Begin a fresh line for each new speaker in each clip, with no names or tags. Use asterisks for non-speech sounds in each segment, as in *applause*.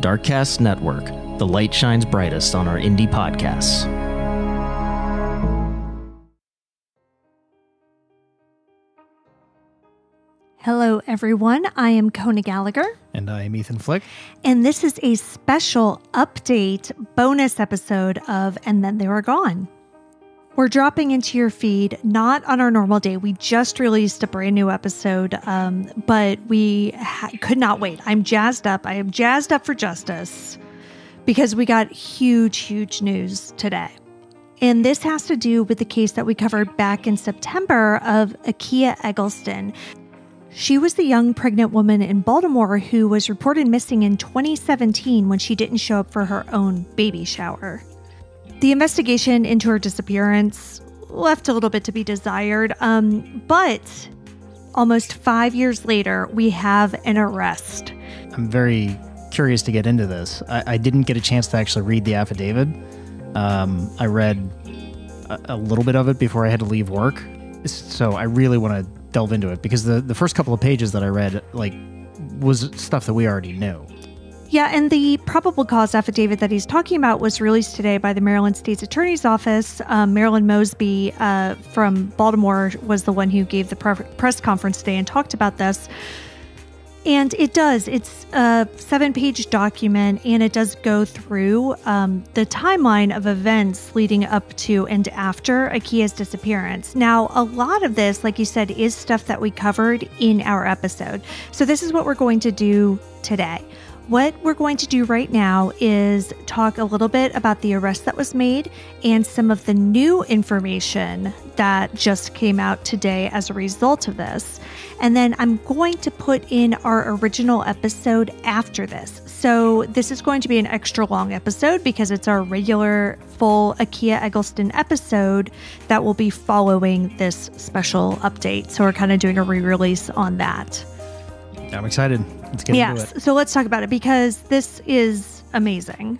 Darkcast Network, the light shines brightest on our indie podcasts.
Hello, everyone. I am Kona Gallagher.
And I am Ethan Flick.
And this is a special update bonus episode of And Then They Were Gone. We're dropping into your feed not on our normal day. We just released a brand new episode, um, but we ha- could not wait. I'm jazzed up. I am jazzed up for justice because we got huge, huge news today. And this has to do with the case that we covered back in September of Akia Eggleston. She was the young pregnant woman in Baltimore who was reported missing in 2017 when she didn't show up for her own baby shower. The investigation into her disappearance left a little bit to be desired, um, but almost five years later, we have an arrest.
I'm very curious to get into this. I, I didn't get a chance to actually read the affidavit. Um, I read a, a little bit of it before I had to leave work. So I really want to delve into it because the, the first couple of pages that I read, like, was stuff that we already knew.
Yeah, and the probable cause affidavit that he's talking about was released today by the Maryland State's Attorney's Office. Um, Marilyn Mosby uh, from Baltimore was the one who gave the pre- press conference today and talked about this. And it does. It's a seven page document and it does go through um, the timeline of events leading up to and after Akia's disappearance. Now, a lot of this, like you said, is stuff that we covered in our episode. So, this is what we're going to do today. What we're going to do right now is talk a little bit about the arrest that was made and some of the new information that just came out today as a result of this. And then I'm going to put in our original episode after this. So this is going to be an extra long episode because it's our regular full Akia Eggleston episode that will be following this special update. So we're kind of doing a re release on that.
I'm excited. Let's get
yes. So let's talk about it because this is amazing.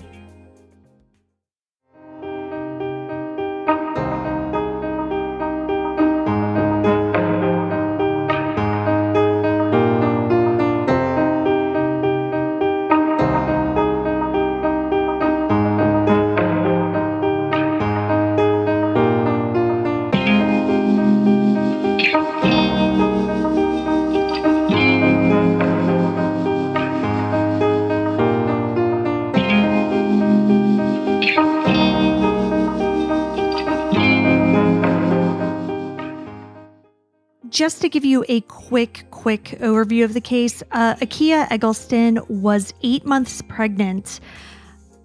Just to give you a quick, quick overview of the case, uh, Akia Eggleston was eight months pregnant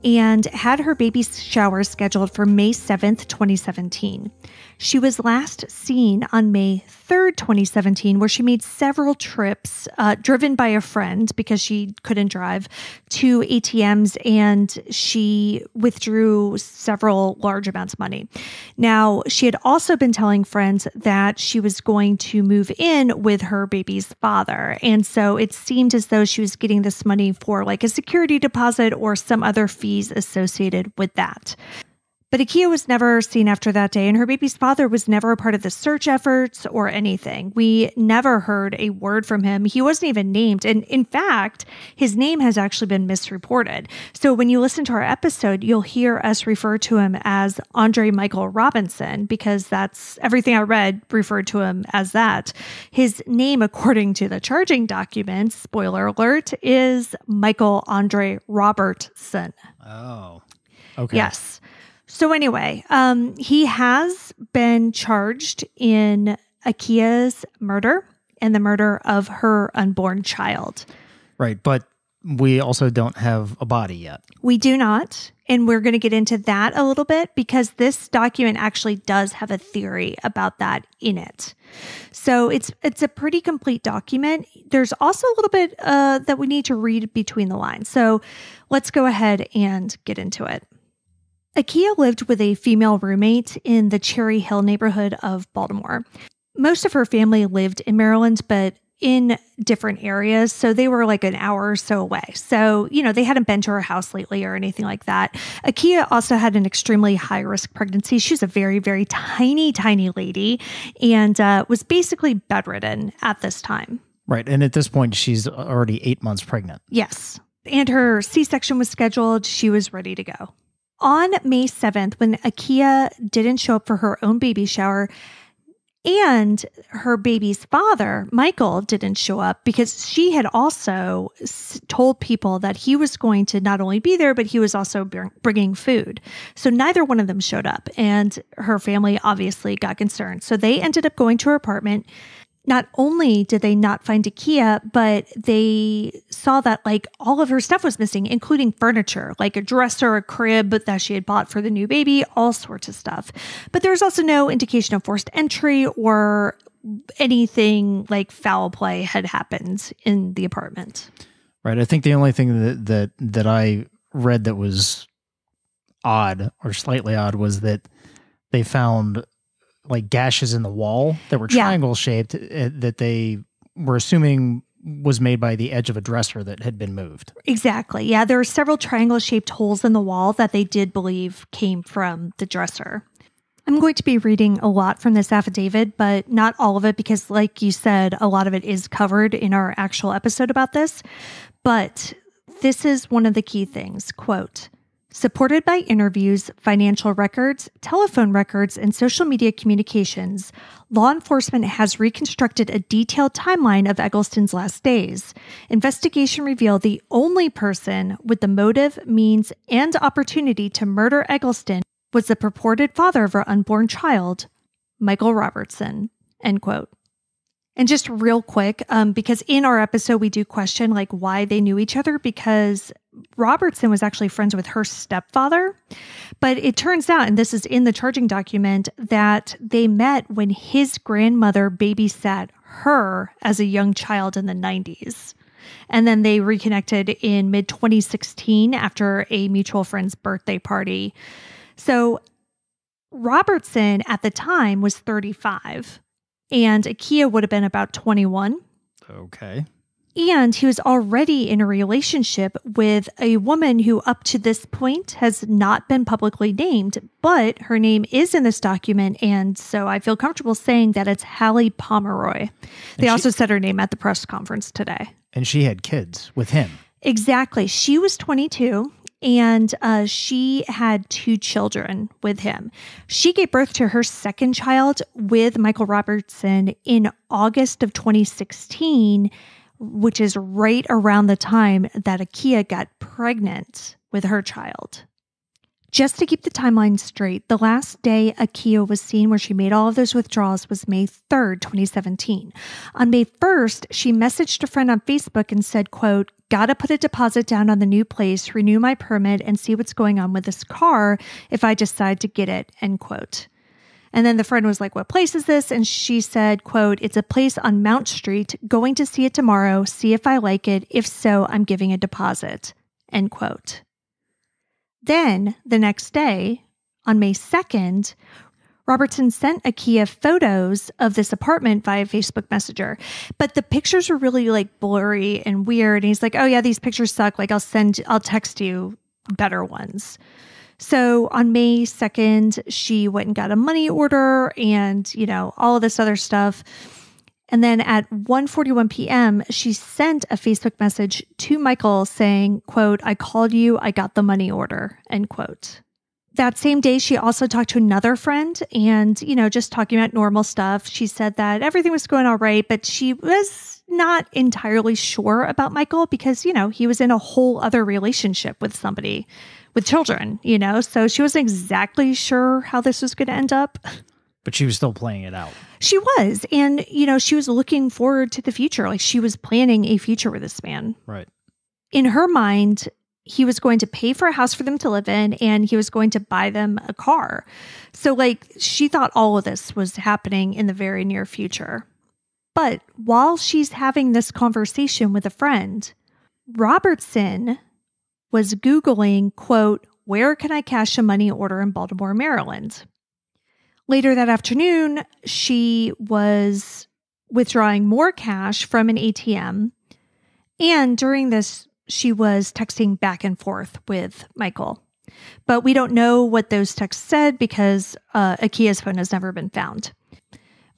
and had her baby shower scheduled for May 7th, 2017. She was last seen on May 3rd, 2017, where she made several trips uh, driven by a friend because she couldn't drive to ATMs and she withdrew several large amounts of money. Now, she had also been telling friends that she was going to move in with her baby's father. And so it seemed as though she was getting this money for like a security deposit or some other fees associated with that. But Akia was never seen after that day, and her baby's father was never a part of the search efforts or anything. We never heard a word from him. He wasn't even named. And in fact, his name has actually been misreported. So when you listen to our episode, you'll hear us refer to him as Andre Michael Robinson, because that's everything I read referred to him as that. His name, according to the charging documents, spoiler alert, is Michael Andre Robertson.
Oh. Okay.
Yes. So anyway, um, he has been charged in Akia's murder and the murder of her unborn child.
Right, but we also don't have a body yet.
We do not, and we're going to get into that a little bit because this document actually does have a theory about that in it. So it's it's a pretty complete document. There's also a little bit uh, that we need to read between the lines. So let's go ahead and get into it. Akia lived with a female roommate in the Cherry Hill neighborhood of Baltimore. Most of her family lived in Maryland, but in different areas. So they were like an hour or so away. So, you know, they hadn't been to her house lately or anything like that. Akia also had an extremely high risk pregnancy. She was a very, very tiny, tiny lady and uh, was basically bedridden at this time.
Right. And at this point, she's already eight months pregnant.
Yes. and her C section was scheduled. She was ready to go. On May 7th, when Akia didn't show up for her own baby shower, and her baby's father, Michael, didn't show up because she had also told people that he was going to not only be there, but he was also bringing food. So neither one of them showed up. And her family obviously got concerned. So they ended up going to her apartment not only did they not find Akia, but they saw that like all of her stuff was missing, including furniture, like a dresser, a crib that she had bought for the new baby, all sorts of stuff. But there was also no indication of forced entry or anything like foul play had happened in the apartment.
Right. I think the only thing that that that I read that was odd or slightly odd was that they found like gashes in the wall that were triangle yeah. shaped uh, that they were assuming was made by the edge of a dresser that had been moved.
Exactly. Yeah, there are several triangle shaped holes in the wall that they did believe came from the dresser. I'm going to be reading a lot from this affidavit, but not all of it because, like you said, a lot of it is covered in our actual episode about this. But this is one of the key things. Quote, Supported by interviews, financial records, telephone records, and social media communications, law enforcement has reconstructed a detailed timeline of Eggleston's last days. Investigation revealed the only person with the motive, means, and opportunity to murder Eggleston was the purported father of her unborn child, Michael Robertson. End quote. And just real quick, um, because in our episode we do question like why they knew each other because Robertson was actually friends with her stepfather. But it turns out, and this is in the charging document, that they met when his grandmother babysat her as a young child in the 90s. And then they reconnected in mid 2016 after a mutual friend's birthday party. So Robertson at the time was 35 and Akia would have been about 21.
Okay.
And he was already in a relationship with a woman who, up to this point, has not been publicly named, but her name is in this document. And so I feel comfortable saying that it's Hallie Pomeroy. They she, also said her name at the press conference today.
And she had kids with him.
Exactly. She was 22 and uh, she had two children with him. She gave birth to her second child with Michael Robertson in August of 2016, which is right around the time that Akia got pregnant with her child. Just to keep the timeline straight, the last day Akia was seen where she made all of those withdrawals was May 3rd, 2017. On May 1st, she messaged a friend on Facebook and said, quote, gotta put a deposit down on the new place, renew my permit, and see what's going on with this car if I decide to get it, end quote. And then the friend was like, What place is this? And she said, quote, It's a place on Mount Street, going to see it tomorrow, see if I like it. If so, I'm giving a deposit. End quote. Then the next day, on May 2nd, Robertson sent Akia photos of this apartment via Facebook Messenger, but the pictures were really like blurry and weird. And he's like, "Oh yeah, these pictures suck. Like I'll send, I'll text you better ones." So on May 2nd, she went and got a money order and, you know, all of this other stuff. And then at 1:41 p.m., she sent a Facebook message to Michael saying, quote, I called you, I got the money order, end quote. That same day, she also talked to another friend and, you know, just talking about normal stuff. She said that everything was going all right, but she was not entirely sure about Michael because, you know, he was in a whole other relationship with somebody with children, you know, so she wasn't exactly sure how this was going to end up. *laughs*
But she was still playing it out.
She was. And, you know, she was looking forward to the future. Like she was planning a future with this man.
Right.
In her mind, he was going to pay for a house for them to live in and he was going to buy them a car. So, like, she thought all of this was happening in the very near future. But while she's having this conversation with a friend, Robertson was Googling, quote, where can I cash a money order in Baltimore, Maryland? Later that afternoon, she was withdrawing more cash from an ATM. And during this, she was texting back and forth with Michael. But we don't know what those texts said because uh, Akia's phone has never been found.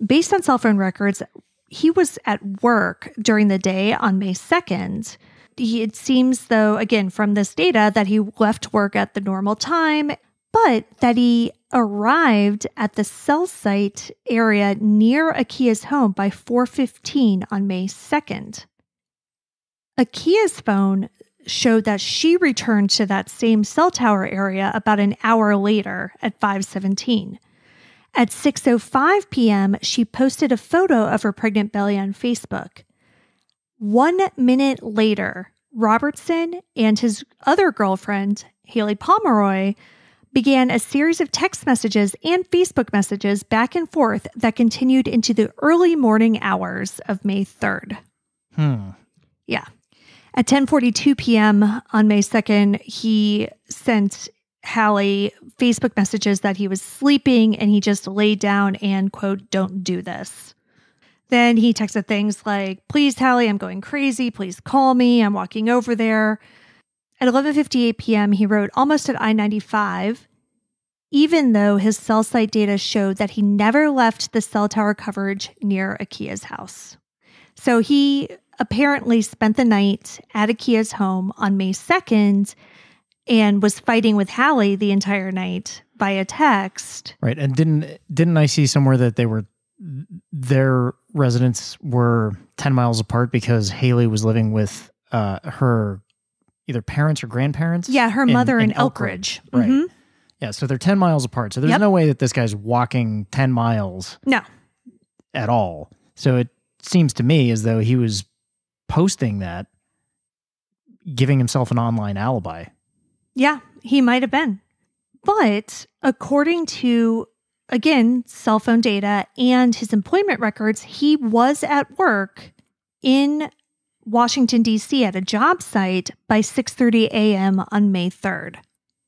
Based on cell phone records, he was at work during the day on May 2nd. he, it seems, though, again, from this data, that he left work at the normal time, but that he arrived at the cell site area near Akia's home by 4:15 on May 2nd. Akia's phone showed that she returned to that same cell tower area about an hour later at 5:17. At 6:05 p.m., she posted a photo of her pregnant belly on Facebook. 1 minute later, Robertson and his other girlfriend, Haley Pomeroy, began a series of text messages and Facebook messages back and forth that continued into the early morning hours of May 3rd.
Hmm.
Yeah. At 10:42 p.m. on May 2nd, he sent Hallie Facebook messages that he was sleeping and he just laid down and quote, "Don't do this." Then he texted things like, "Please, Hallie, I'm going crazy. Please call me. I'm walking over there." At 11:58 p.m., he wrote, "Almost at I-95." Even though his cell site data showed that he never left the cell tower coverage near Akia's house. So he apparently spent the night at Akia's home on May 2nd and was fighting with Hallie the entire night via text.
Right. And didn't didn't I see somewhere that they were their residents were 10 miles apart because Haley was living with uh, her either parents or grandparents?
Yeah, her mother in,
in
Elk Elkridge.
Right.
Mhm.
Yeah, so they're 10 miles apart. So there's
Yep.
no way that this guy's walking 10 miles
No.
at all. So it seems to me as though he was posting that, giving himself an online alibi.
Yeah, he might have been. But according to, again, cell phone data and his employment records, he was at work in Washington, D.C. at a job site by 6.30 a.m. on May 3rd.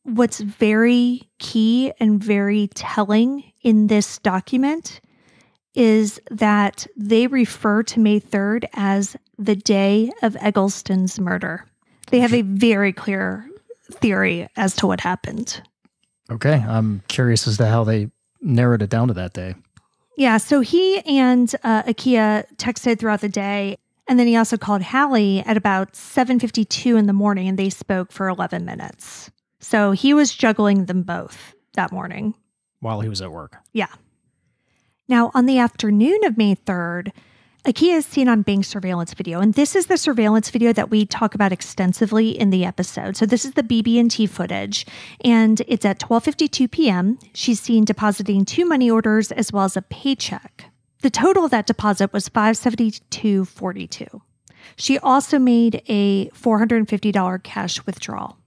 What's very key and very telling in this document is that they refer to May 3rd as the day of Eggleston's murder. They have a very clear theory as to what happened.
Okay. I'm curious as to how they narrowed it down to that day.
Yeah, so he and uh, Akia texted throughout the day, and then he also called Hallie at about 7:52 in the morning, and they spoke for 11 minutes. So he was juggling them both that morning.
While he was at work.
Yeah. Now, on the afternoon of May 3rd, Akia is seen on bank surveillance video, and this is the surveillance video that we talk about extensively in the episode. So this is the BB&T footage, and it's at 12:52 p.m. She's seen depositing two money orders as well as a paycheck. The total of that deposit was 572.42. She also made a $450 cash withdrawal.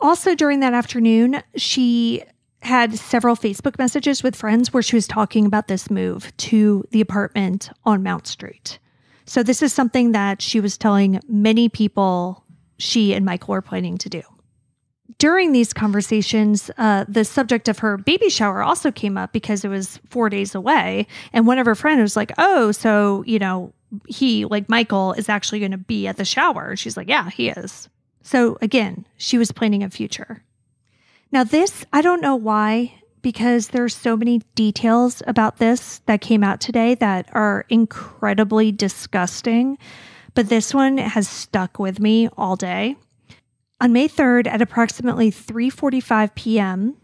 Also during that afternoon, she had several Facebook messages with friends where she was talking about this move to the apartment on Mount Street. So, this is something that she was telling many people she and Michael were planning to do. During these conversations, uh, the subject of her baby shower also came up because it was four days away. And one of her friends was like, Oh, so, you know, he, like Michael, is actually going to be at the shower. She's like, Yeah, he is. So, again, she was planning a future. Now, this, I don't know why, because there's so many details about this that came out today that are incredibly disgusting. But this one has stuck with me all day. On May 3rd at approximately 3:45 p.m.,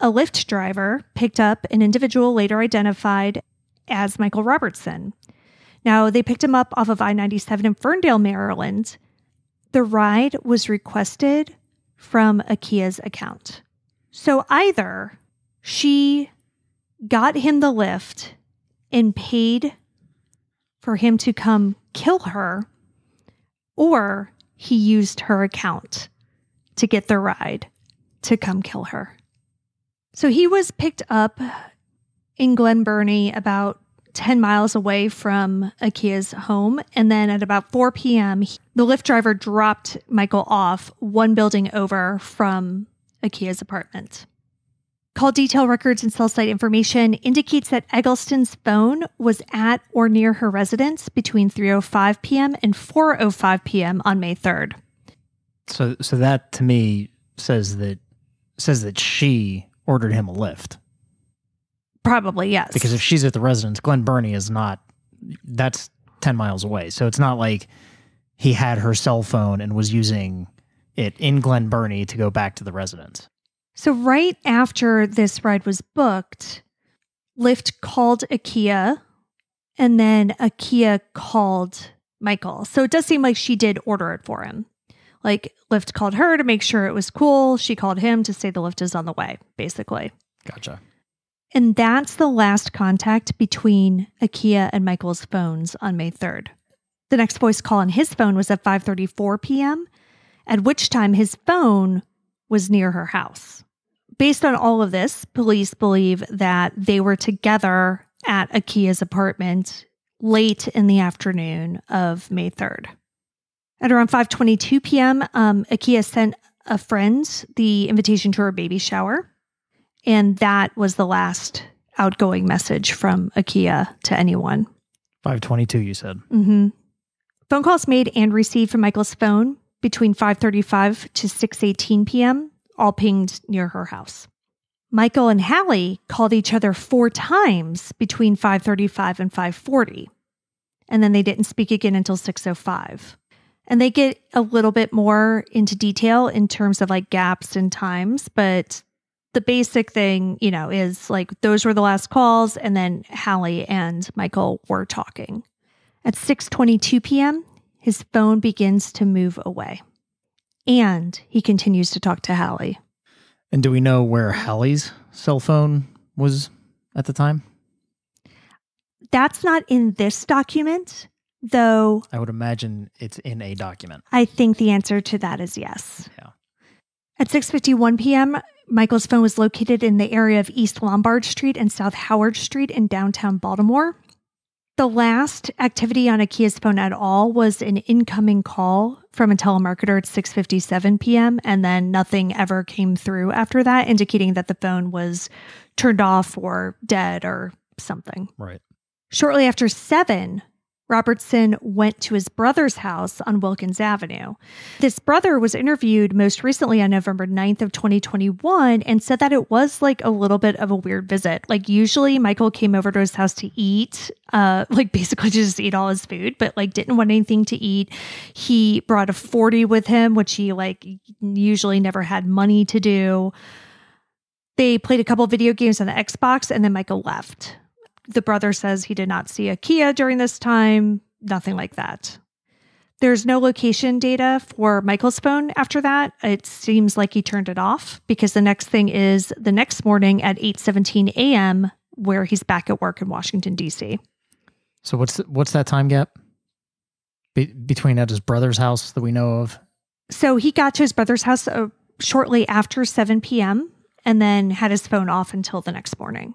a Lyft driver picked up an individual later identified as Michael Robertson. Now, they picked him up off of I-97 in Ferndale, Maryland. The ride was requested from Akia's account. So either she got him the lift and paid for him to come kill her, or he used her account to get the ride to come kill her. So he was picked up in Glen Burnie about 10 miles away from Akia's home. And then at about 4 p.m., he- the Lyft driver dropped Michael off one building over from Akia's apartment. Call detail records and cell site information indicates that Eggleston's phone was at or near her residence between 3:05 p.m. and 4:05 p.m. on May 3rd.
So so that to me says that says that she ordered him a lift.
Probably, yes.
Because if she's at the residence, Glen Burnie is not that's 10 miles away. So it's not like he had her cell phone and was using it in Glen Burnie to go back to the residence.
So, right after this ride was booked, Lyft called Akia and then Akia called Michael. So, it does seem like she did order it for him. Like, Lyft called her to make sure it was cool. She called him to say the lift is on the way, basically.
Gotcha.
And that's the last contact between Akia and Michael's phones on May 3rd. The next voice call on his phone was at 5:34 p.m., at which time his phone was near her house. Based on all of this, police believe that they were together at Akia's apartment late in the afternoon of May 3rd. At around 5:22 p.m., um, Akia sent a friend the invitation to her baby shower. And that was the last outgoing message from Akia to anyone.
522, you said.
hmm Phone calls made and received from Michael's phone between 5:35 to 6:18 p.m. all pinged near her house. Michael and Hallie called each other four times between 5:35 and 5:40. And then they didn't speak again until 6:05. And they get a little bit more into detail in terms of like gaps and times, but the basic thing, you know, is like those were the last calls and then Hallie and Michael were talking. At 6:22 p.m., his phone begins to move away. And he continues to talk to Hallie.
And do we know where Hallie's cell phone was at the time?
That's not in this document, though
I would imagine it's in a document.
I think the answer to that is yes.
Yeah.
At 6:51 p.m., Michael's phone was located in the area of East Lombard Street and South Howard Street in downtown Baltimore. The last activity on Akia's phone at all was an incoming call from a telemarketer at 6:57 p.m. and then nothing ever came through after that indicating that the phone was turned off or dead or something.
Right.
Shortly after 7, Robertson went to his brother's house on Wilkins Avenue. This brother was interviewed most recently on November 9th of 2021 and said that it was like a little bit of a weird visit. Like usually Michael came over to his house to eat, uh like *laughs* basically just eat all his food, but like didn't want anything to eat. He brought a 40 with him, which he like usually never had money to do. They played a couple video games on the Xbox and then Michael left. The brother says he did not see Akia during this time, nothing like that. There's no location data for Michael's phone after that. It seems like he turned it off because the next thing is the next morning at 8:17 a.m. where he's back at work in Washington D.C.
So what's what's that time gap Be- between at his brother's house that we know of?
So he got to his brother's house uh, shortly after 7 p.m. and then had his phone off until the next morning.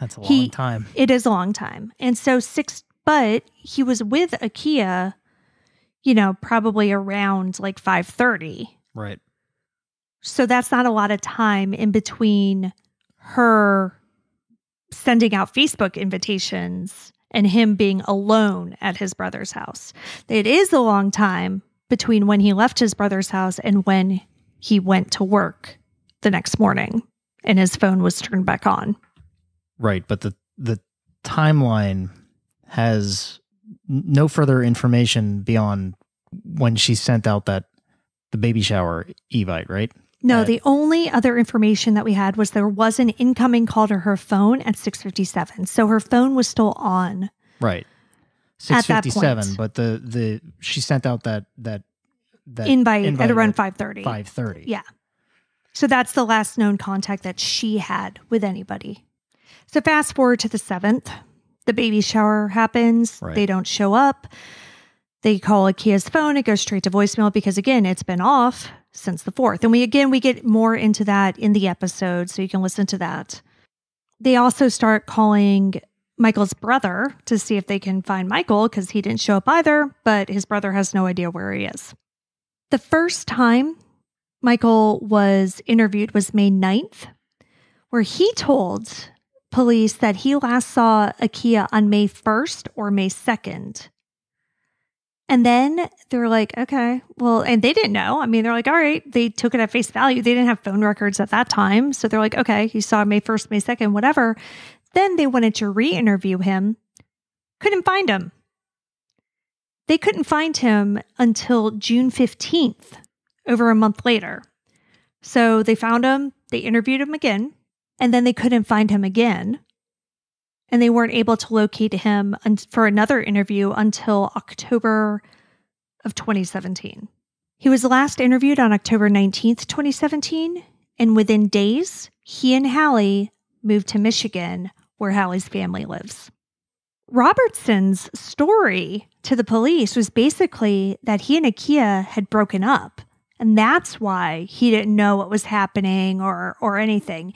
That's a long
He-
time.
It is a long time. And so six, but he was with Akia, you know, probably around like 5:30.
Right.
So that's not a lot of time in between her sending out Facebook invitations and him being alone at his brother's house. It is a long time between when he left his brother's house and when he went to work the next morning and his phone was turned back on.
Right, but the the timeline has no further information beyond when she sent out that the baby shower evite, right?
No, the only other information that we had was there was an incoming call to her phone at 6:57. So her phone was still on.
Right.
At that
657,
point.
but the the she sent out that that that
invite, at around 5:30.
5:30.
Yeah. So that's the last known contact that she had with anybody. So fast forward to the 7th. The baby shower happens.
Right.
They don't show up. They call Akia's phone. It goes straight to voicemail because again, it's been off since the 4th. And we again we get more into that in the episode so you can listen to that. They also start calling Michael's brother to see if they can find Michael because he didn't show up either, but his brother has no idea where he is. The first time Michael was interviewed was May 9th, where he told police that he last saw Akia on May 1st or May 2nd. And then they're like, okay, well, and they didn't know. I mean, they're like, all right, they took it at face value. They didn't have phone records at that time. So they're like, okay, you saw May 1st, May 2nd, whatever. Then they wanted to re interview him, couldn't find him. They couldn't find him until June 15th, over a month later. So they found him, they interviewed him again, and then they couldn't find him again. And they weren't able to locate him for another interview until October of 2017. He was last interviewed on October 19th, 2017, and within days, he and Hallie moved to Michigan, where Hallie's family lives. Robertson's story to the police was basically that he and Akia had broken up. And that's why he didn't know what was happening or or anything.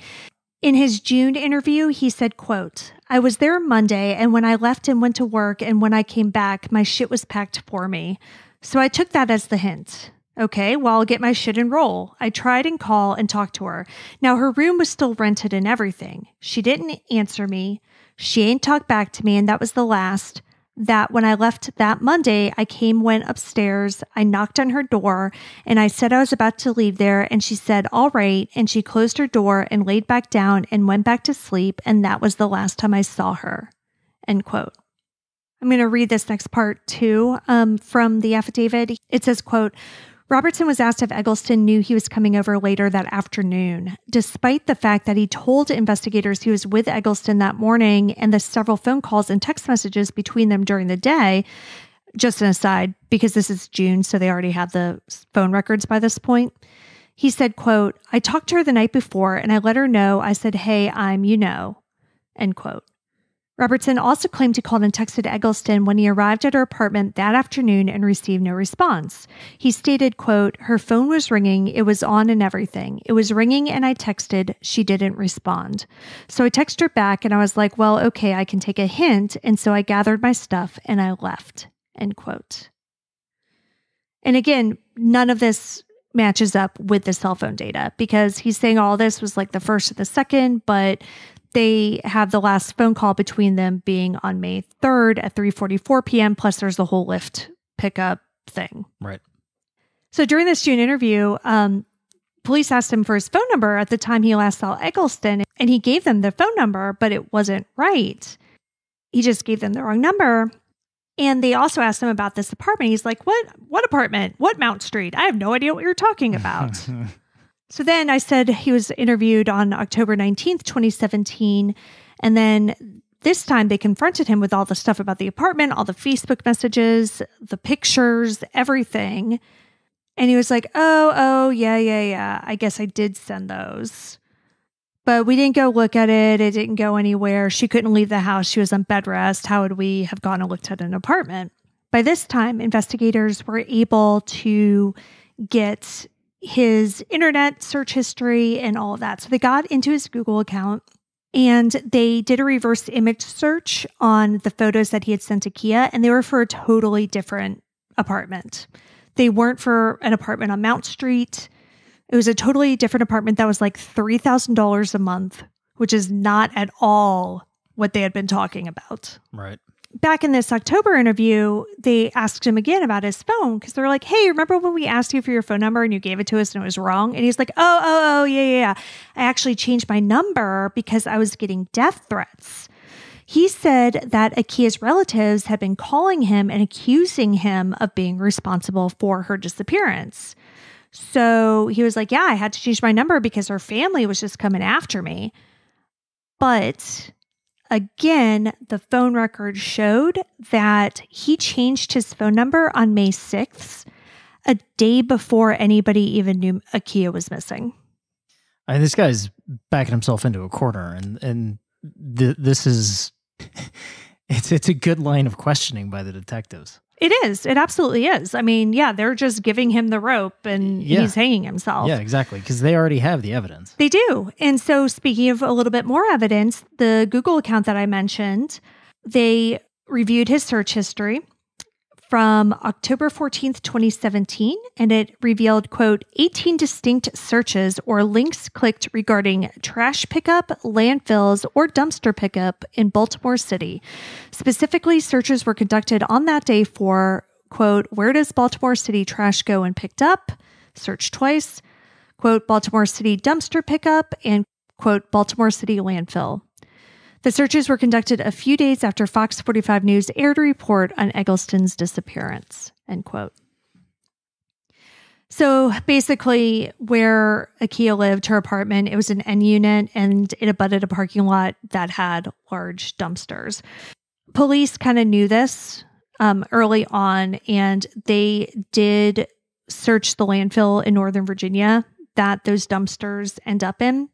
In his June interview, he said, quote, I was there Monday and when I left and went to work and when I came back, my shit was packed for me. So I took that as the hint. Okay, well, I'll get my shit and roll. I tried and call and talked to her. Now her room was still rented and everything. She didn't answer me. She ain't talked back to me, and that was the last. That when I left that Monday, I came, went upstairs, I knocked on her door, and I said I was about to leave there, and she said, All right. And she closed her door and laid back down and went back to sleep, and that was the last time I saw her. End quote. I'm going to read this next part too um, from the affidavit. It says, quote, Robertson was asked if Eggleston knew he was coming over later that afternoon, despite the fact that he told investigators he was with Eggleston that morning and the several phone calls and text messages between them during the day. Just an aside, because this is June, so they already have the phone records by this point. He said, quote, I talked to her the night before and I let her know. I said, hey, I'm, you know, end quote. Robertson also claimed he called and texted Eggleston when he arrived at her apartment that afternoon and received no response. He stated, quote, her phone was ringing, it was on and everything. It was ringing and I texted, she didn't respond. So I texted her back and I was like, well, okay, I can take a hint. And so I gathered my stuff and I left, end quote. And again, none of this matches up with the cell phone data because he's saying all this was like the first or the second, but they have the last phone call between them being on May 3rd at 3:44 p.m. plus there's the whole Lyft pickup thing.
Right.
So during this June interview, um, police asked him for his phone number at the time he last saw Eggleston, and he gave them the phone number, but it wasn't right. He just gave them the wrong number. And they also asked him about this apartment. He's like, "What? What apartment? What Mount Street? I have no idea what you're talking about." *laughs* So then I said he was interviewed on October 19th, 2017. And then this time they confronted him with all the stuff about the apartment, all the Facebook messages, the pictures, everything. And he was like, oh, oh, yeah, yeah, yeah. I guess I did send those. But we didn't go look at it. It didn't go anywhere. She couldn't leave the house. She was on bed rest. How would we have gone and looked at an apartment? By this time, investigators were able to get his internet search history and all of that. So they got into his Google account and they did a reverse image search on the photos that he had sent to Kia, and they were for a totally different apartment. They weren't for an apartment on Mount Street. It was a totally different apartment that was like $3,000 a month, which is not at all what they had been talking about.
Right
back in this October interview, they asked him again about his phone because they're like, "Hey, remember when we asked you for your phone number and you gave it to us and it was wrong?" And he's like, "Oh, oh, oh, yeah, yeah, yeah. I actually changed my number because I was getting death threats." He said that Akia's relatives had been calling him and accusing him of being responsible for her disappearance. So he was like, "Yeah, I had to change my number because her family was just coming after me." But Again, the phone record showed that he changed his phone number on May 6th, a day before anybody even knew Akia was missing.
Mean, this guy's backing himself into a corner, and and th- this is *laughs* it's it's a good line of questioning by the detectives.
It is. It absolutely is. I mean, yeah, they're just giving him the rope and yeah. he's hanging himself.
Yeah, exactly. Because they already have the evidence.
They do. And so, speaking of a little bit more evidence, the Google account that I mentioned, they reviewed his search history from October 14th, 2017, and it revealed, quote, 18 distinct searches or links clicked regarding trash pickup, landfills, or dumpster pickup in Baltimore City. Specifically, searches were conducted on that day for, quote, where does Baltimore City trash go and picked up? Search twice, quote, Baltimore City dumpster pickup, and, quote, Baltimore City landfill. The searches were conducted a few days after Fox 45 News aired a report on Eggleston's disappearance. End quote. So basically, where Akia lived, her apartment, it was an N unit and it abutted a parking lot that had large dumpsters. Police kind of knew this um, early on and they did search the landfill in Northern Virginia that those dumpsters end up in.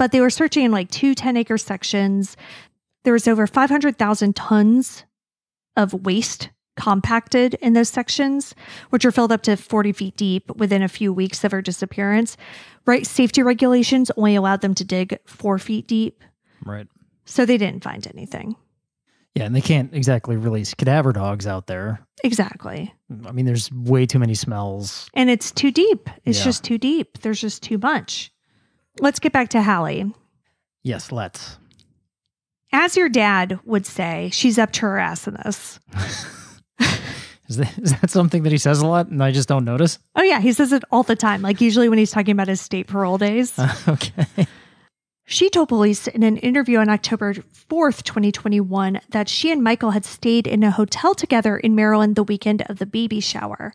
But they were searching in like two 10 acre sections. There was over 500,000 tons of waste compacted in those sections, which are filled up to 40 feet deep within a few weeks of her disappearance. Right. Safety regulations only allowed them to dig four feet deep.
Right.
So they didn't find anything.
Yeah, and they can't exactly release cadaver dogs out there.
Exactly.
I mean, there's way too many smells.
And it's too deep. It's
Yeah.
just too deep. There's just too much. Let's get back to Hallie.
Yes, let's.
As your dad would say, she's up to her ass in this. *laughs*
Is that, is that something that he says a lot and I just don't notice?
Oh, yeah. He says it all the time. Like, usually when he's talking about his state parole days. *laughs*
okay.
She told police in an interview on October 4th, 2021, that she and Michael had stayed in a hotel together in Maryland the weekend of the baby shower.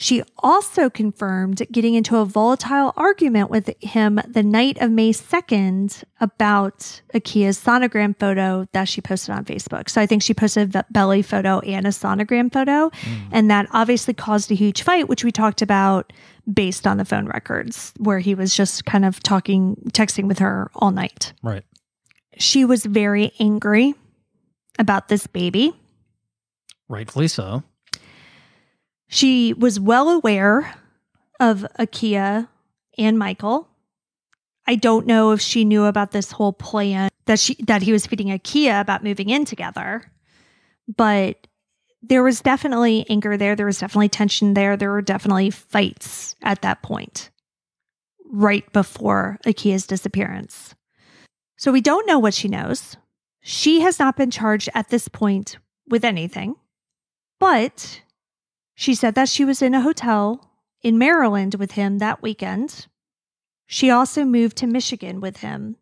She also confirmed getting into a volatile argument with him the night of May 2nd about Akia's sonogram photo that she posted on Facebook. So I think she posted a belly photo and a sonogram photo. Hmm. And that obviously caused a huge fight, which we talked about based on the phone records, where he was just kind of talking, texting with her all night.
Right.
She was very angry about this baby.
Rightfully so.
She was well aware of Akia and Michael. I don't know if she knew about this whole plan that she that he was feeding Akia about moving in together, but there was definitely anger there. There was definitely tension there. There were definitely fights at that point, right before Akia's disappearance. So we don't know what she knows. She has not been charged at this point with anything, but she said that she was in a hotel in Maryland with him that weekend. She also moved to Michigan with him.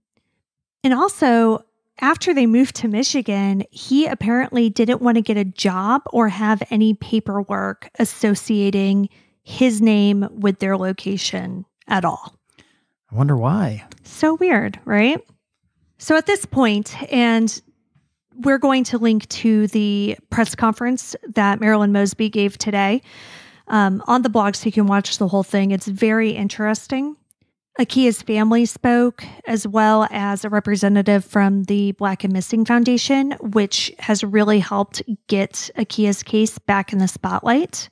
And also, after they moved to Michigan, he apparently didn't want to get a job or have any paperwork associating his name with their location at all.
I wonder why.
So weird, right? So at this point, and we're going to link to the press conference that Marilyn Mosby gave today um, on the blog so you can watch the whole thing. It's very interesting. Akia's family spoke, as well as a representative from the Black and Missing Foundation, which has really helped get Akia's case back in the spotlight.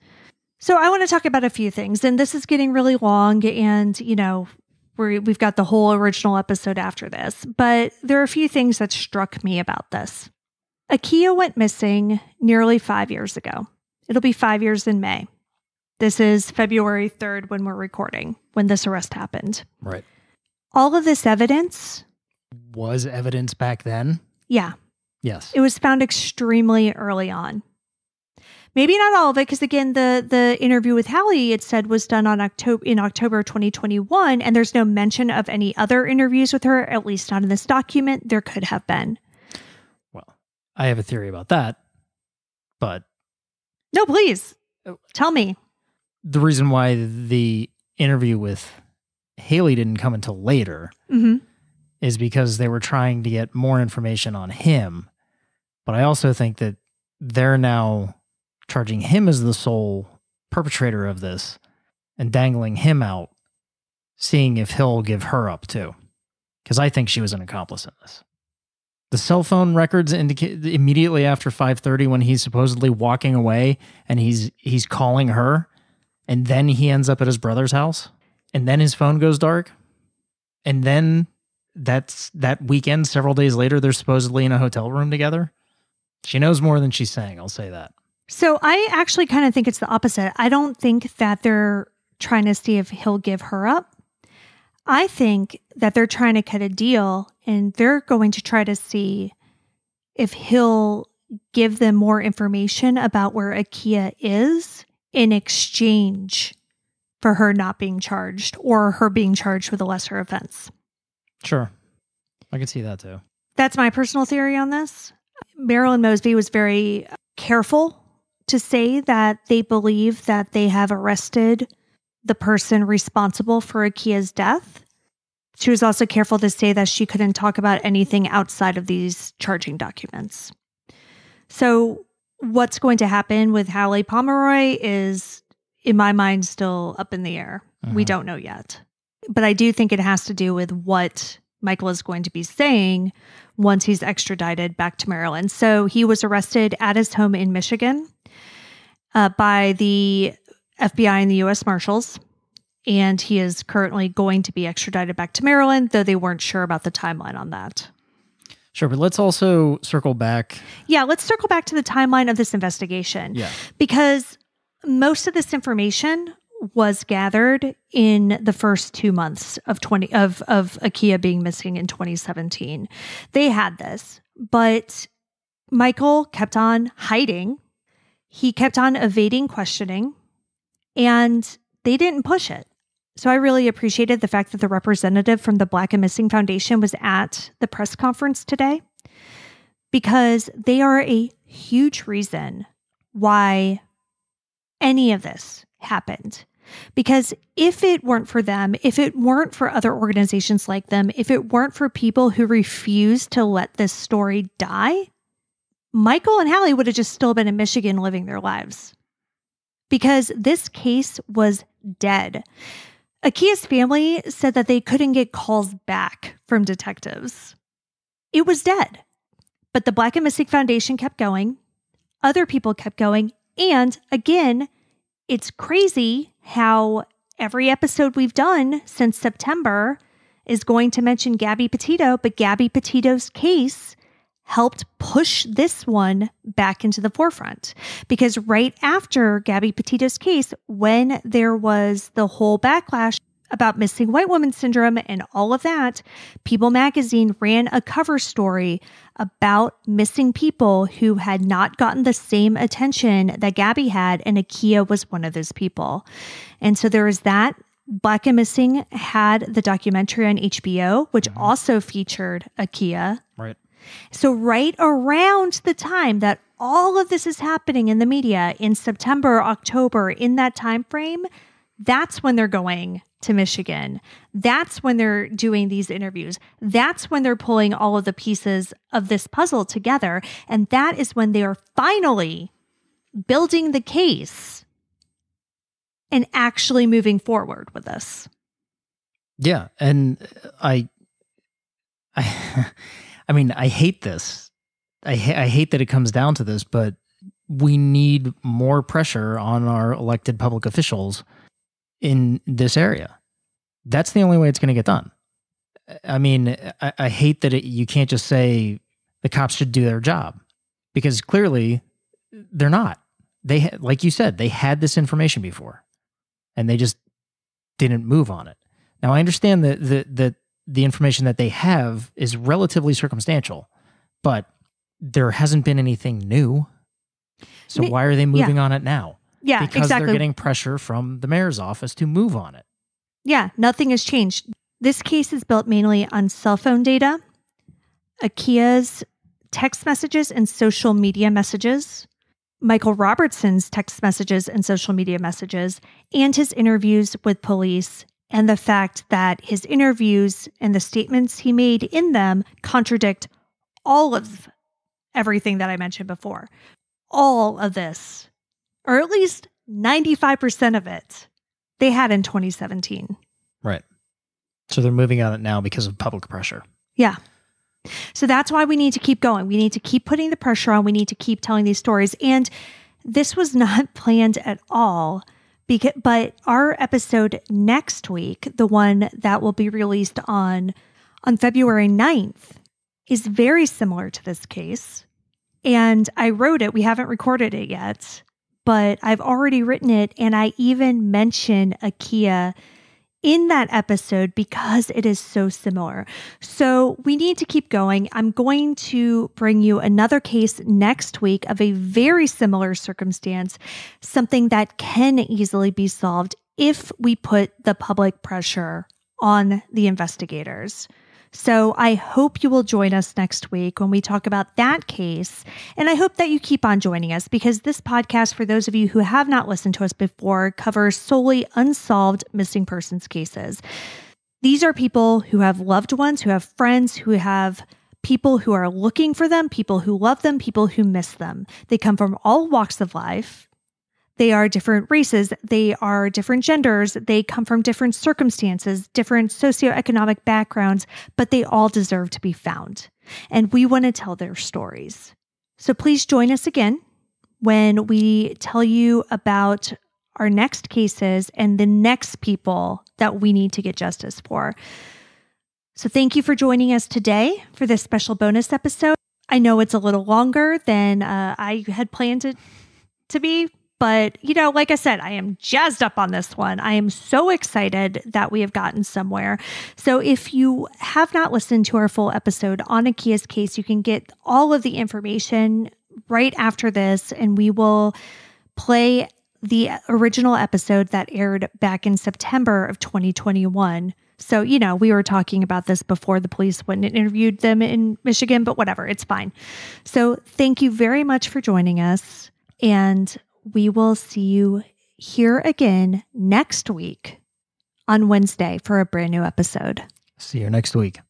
So I want to talk about a few things, and this is getting really long, and you know, we're, we've got the whole original episode after this, but there are a few things that struck me about this. Akia went missing nearly five years ago. It'll be five years in May. This is February 3rd when we're recording, when this arrest happened.
Right.
All of this evidence,
Was evidence back then?
yeah,
Yes.
it was found extremely early on. Maybe not all of it, because again, the the interview with Hallie it said was done on October in October 2021, and there's no mention of any other interviews with her, at least not in this document. There could have been.
I have a theory about that. But
No, please tell me.
the reason why the interview with Haley didn't come until later
hmm
is because they were trying to get more information on him. But I also think that they're now charging him as the sole perpetrator of this and dangling him out, seeing if he'll give her up too. Because I think she was an accomplice in this. The cell phone records indicate immediately after 5:30 when he's supposedly walking away and he's he's calling her and then he ends up at his brother's house and then his phone goes dark and then that's that weekend several days later they're supposedly in a hotel room together she knows more than she's saying i'll say that
So I actually kind of think it's the opposite. I don't think that they're trying to see if he'll give her up. I think that they're trying to cut a deal and they're going to try to see if he'll give them more information about where Akia is in exchange for her not being charged or her being charged with a lesser offense.
sure i can see that too
That's my personal theory on this. Marilyn Mosby was very careful to say that they believe that they have arrested the person responsible for Akia's death. She was also careful to say that she couldn't talk about anything outside of these charging documents. So, what's going to happen with Hallie Pomeroy is, in my mind, still up in the air. We
Mhm.
don't know yet. But I do think it has to do with what Michael is going to be saying once he's extradited back to Maryland. So he was arrested at his home in Michigan uh, by the FBI and the U.S. Marshals. And he is currently going to be extradited back to Maryland, though they weren't sure about the timeline on that.
Sure, but let's also circle back.
Yeah, let's circle back to the timeline of this investigation.
Yeah.
because most of this information was gathered in the first two months of 20 of of Akia being missing in 2017. They had this, but Michael kept on hiding. He kept on evading questioning and they didn't push it. So I really appreciated the fact that the representative from the Black and Missing Foundation was at the press conference today because they are a huge reason why any of this happened. Because if it weren't for them, if it weren't for other organizations like them, if it weren't for people who refused to let this story die, Michael and Hallie would have just still been in Michigan living their lives. Because this case was dead. Akia's family said that they couldn't get calls back from detectives. It was dead. But the Black and Missing Foundation kept going. Other people kept going. And again, it's crazy how every episode we've done since September is going to mention Gabby Petito, but Gabby Petito's case helped push this one back into the forefront. Because right after Gabby Petito's case, when there was the whole backlash about missing white woman syndrome and all of that, People magazine ran a cover story about missing people who had not gotten the same attention that Gabby had, and Akia was one of those people. And so there was that. Black and Missing had the documentary on HBO, which mm-hmm. also featured Akia.
Right.
So, right around the time that all of this is happening in the media in September, October, in that time frame, that's when they're going to Michigan. That's when they're doing these interviews. That's when they're pulling all of the pieces of this puzzle together. And that is when they are finally building the case and actually moving forward with this.
Yeah, and I, I, *laughs* I mean, I hate this. I ha- I hate that it comes down to this, but we need more pressure on our elected public officials in this area. That's the only way it's going to get done. I mean, I, I hate that it, you can't just say the cops should do their job because clearly they're not. They, ha- like you said, they had this information before, and they just didn't move on it. Now I understand that the the the information that they have is relatively circumstantial, but there hasn't been anything new. So why are they moving on it now?
Yeah,
because
exactly.
they're getting pressure from the mayor's office to move on it.
Yeah, nothing has changed. This case is built mainly on cell phone data, Akia's text messages and social media messages, Michael Robertson's text messages and social media messages, and his interviews with police, and the fact that his interviews and the statements he made in them contradict all of everything that I mentioned before. All of this, or at least 95% of it, they had in 2017.
Right. So they're moving on it now because of public pressure.
Yeah. So that's why we need to keep going. We need to keep putting the pressure on. We need to keep telling these stories. And this was not *laughs* planned at all. Because, but our episode next week, the one that will be released on on February 9th, is very similar to this case. And I wrote it. We haven't recorded it yet, but I've already written it. And I even mention Akia in that episode because it is so similar. So we need to keep going. I'm going to bring you another case next week of a very similar circumstance, something that can easily be solved if we put the public pressure on the investigators. So I hope you will join us next week when we talk about that case. And I hope that you keep on joining us because this podcast, for those of you who have not listened to us before, covers solely unsolved missing persons cases. These are people who have loved ones, who have friends, who have people who are looking for them, people who love them, people who miss them. They come from all walks of life. They are different races. They are different genders. They come from different circumstances, different socioeconomic backgrounds, but they all deserve to be found. And we want to tell their stories. So please join us again when we tell you about our next cases and the next people that we need to get justice for. So thank you for joining us today for this special bonus episode. I know it's a little longer than uh, I had planned it to be, but, you know, like I said, I am jazzed up on this one. I am so excited that we have gotten somewhere. So, if you have not listened to our full episode on Akia's case, you can get all of the information right after this, and we will play the original episode that aired back in September of 2021. So, you know, we were talking about this before the police went and interviewed them in Michigan, but whatever, it's fine. So, thank you very much for joining us. And we will see you here again next week on Wednesday for a brand new episode.
See you next week.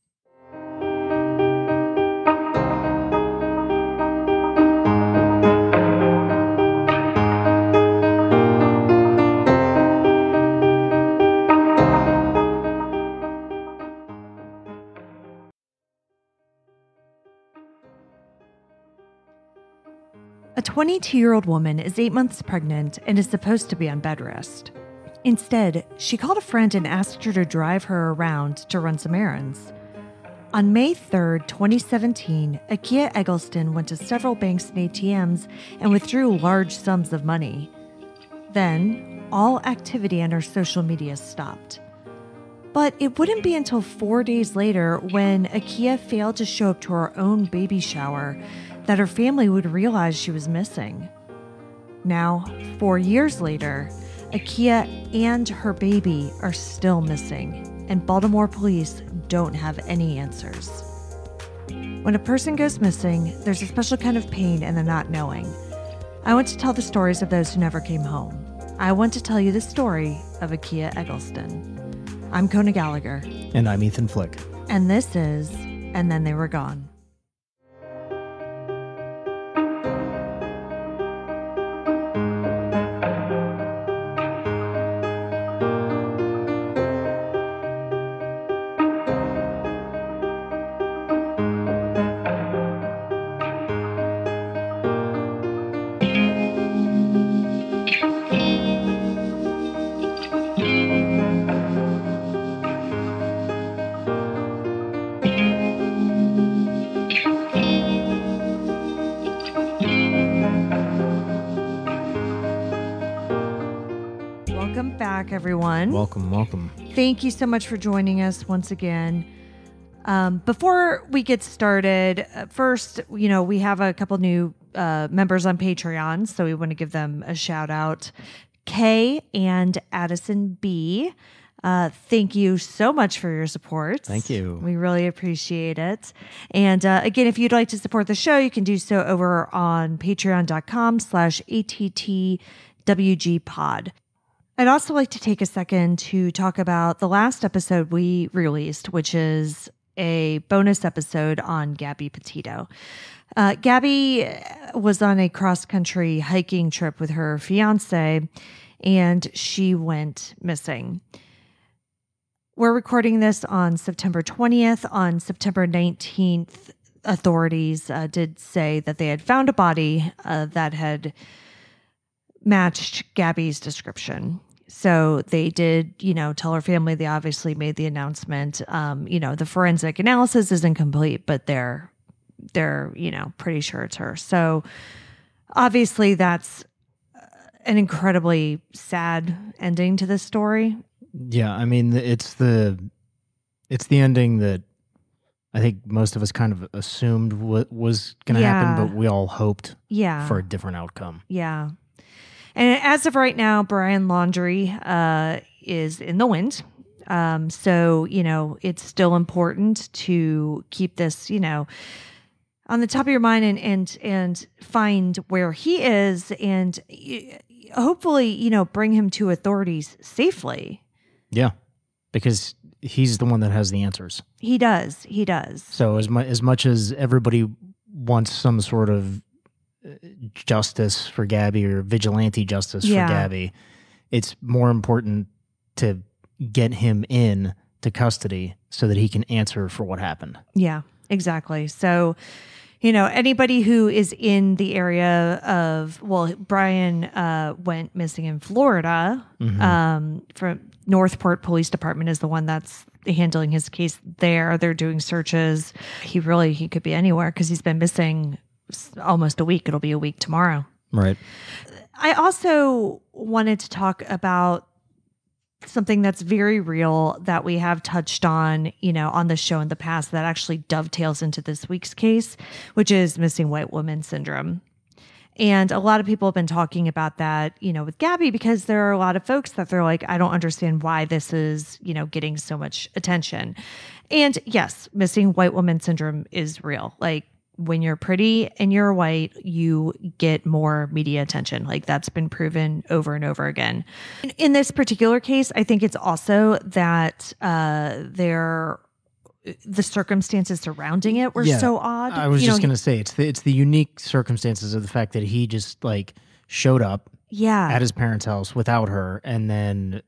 A 22 year old woman is eight months pregnant and is supposed to be on bed rest. Instead, she called a friend and asked her to drive her around to run some errands. On May 3, 2017, Akia Eggleston went to several banks and ATMs and withdrew large sums of money. Then, all activity on her social media stopped. But it wouldn't be until four days later when Akia failed to show up to her own baby shower that her family would realize she was missing. Now, four years later, Akia and her baby are still missing, and Baltimore police don't have any answers. When a person goes missing, there's a special kind of pain in the not knowing. I want to tell the stories of those who never came home. I want to tell you the story of Akia Eggleston. I'm Kona Gallagher,
And I'm Ethan Flick.
and this is And Then They Were Gone.
Welcome, welcome.
Thank you so much for joining us once again. Um, before we get started, uh, first, you know, we have a couple new uh, members on Patreon, so we want to give them a shout out. Kay and Addison B. Uh, thank you so much for your support.
Thank you.
We really appreciate it. And uh, again, if you'd like to support the show, you can do so over on patreon.com slash ATTWG pod. I'd also like to take a second to talk about the last episode we released, which is a bonus episode on Gabby Petito. Uh, Gabby was on a cross country hiking trip with her fiance and she went missing. We're recording this on September 20th. On September 19th, authorities uh, did say that they had found a body uh, that had matched Gabby's description. So they did, you know, tell her family. They obviously made the announcement. Um, you know, the forensic analysis isn't complete, but they're they're you know pretty sure it's her. So obviously that's an incredibly sad ending to this story.
Yeah, I mean it's the it's the ending that I think most of us kind of assumed what was going to
Yeah.
happen, but we all hoped
Yeah.
for a different outcome.
Yeah. And as of right now, Brian Laundrie uh, is in the wind. Um, so, you know, it's still important to keep this, you know, on the top of your mind and and and find where he is and hopefully, you know, bring him to authorities safely.
Yeah, because he's the one that has the answers.
He does. He does.
So as much as much as everybody wants some sort of justice for Gabby or vigilante justice
Yeah.
for Gabby, it's more important to get him in to custody so that he can answer for what happened.
Yeah, exactly. So, you know, anybody who is in the area of, well, Brian uh, went missing in Florida.
Mhm.
Um, from North Port Police Department is the one that's handling his case there. They're doing searches. He really he could be anywhere because he's been missing almost a week. It'll be a week tomorrow.
Right.
I also wanted to talk about something that's very real that we have touched on, you know, on the show in the past that actually dovetails into this week's case, which is missing white woman syndrome. And a lot of people have been talking about that, you know, with Gabby because there are a lot of folks that they're like, I don't understand why this is, you know, getting so much attention. And yes, missing white woman syndrome is real. Like when you're pretty and you're white, you get more media attention. Like that's been proven over and over again. In, in this particular case, I think it's also that uh, there the circumstances surrounding it were
Yeah,
so odd.
I was
You
just gonna say it's the it's the unique circumstances of the fact that he just like showed up
yeah,
at his parents' house without her, and then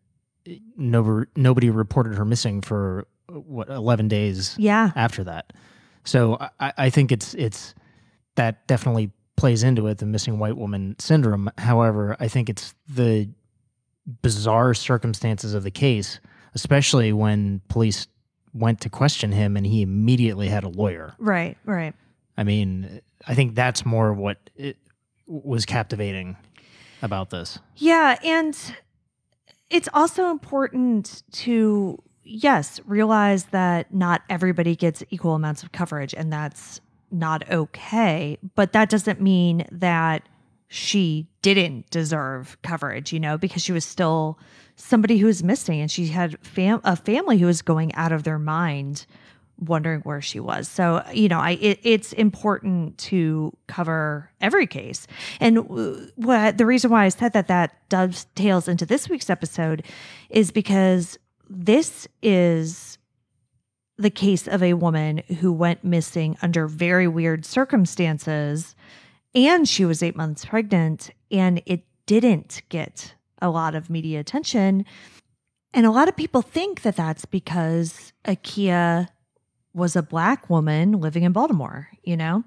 nobody nobody reported her missing for uh, what eleven days
yeah,
after that. So I, I think it's it's that definitely plays into it, the missing white woman syndrome. However, I think it's the bizarre circumstances of the case, especially when police went to question him and he immediately had a lawyer.
right, right.
I mean, I think that's more what it was captivating about this.
Yeah, and it's also important to yes, realize that not everybody gets equal amounts of coverage and that's not okay, but that doesn't mean that she didn't deserve coverage, you know, because she was still somebody who was missing and she had fam- a family who was going out of their mind wondering where she was. So, you know, I it, it's important to cover every case. And what the reason why I said that that dovetails into this week's episode is because this is the case of a woman who went missing under very weird circumstances and she was 8 months pregnant and it didn't get a lot of media attention. And a lot of people think that that's because Akia was a black woman living in Baltimore, you know?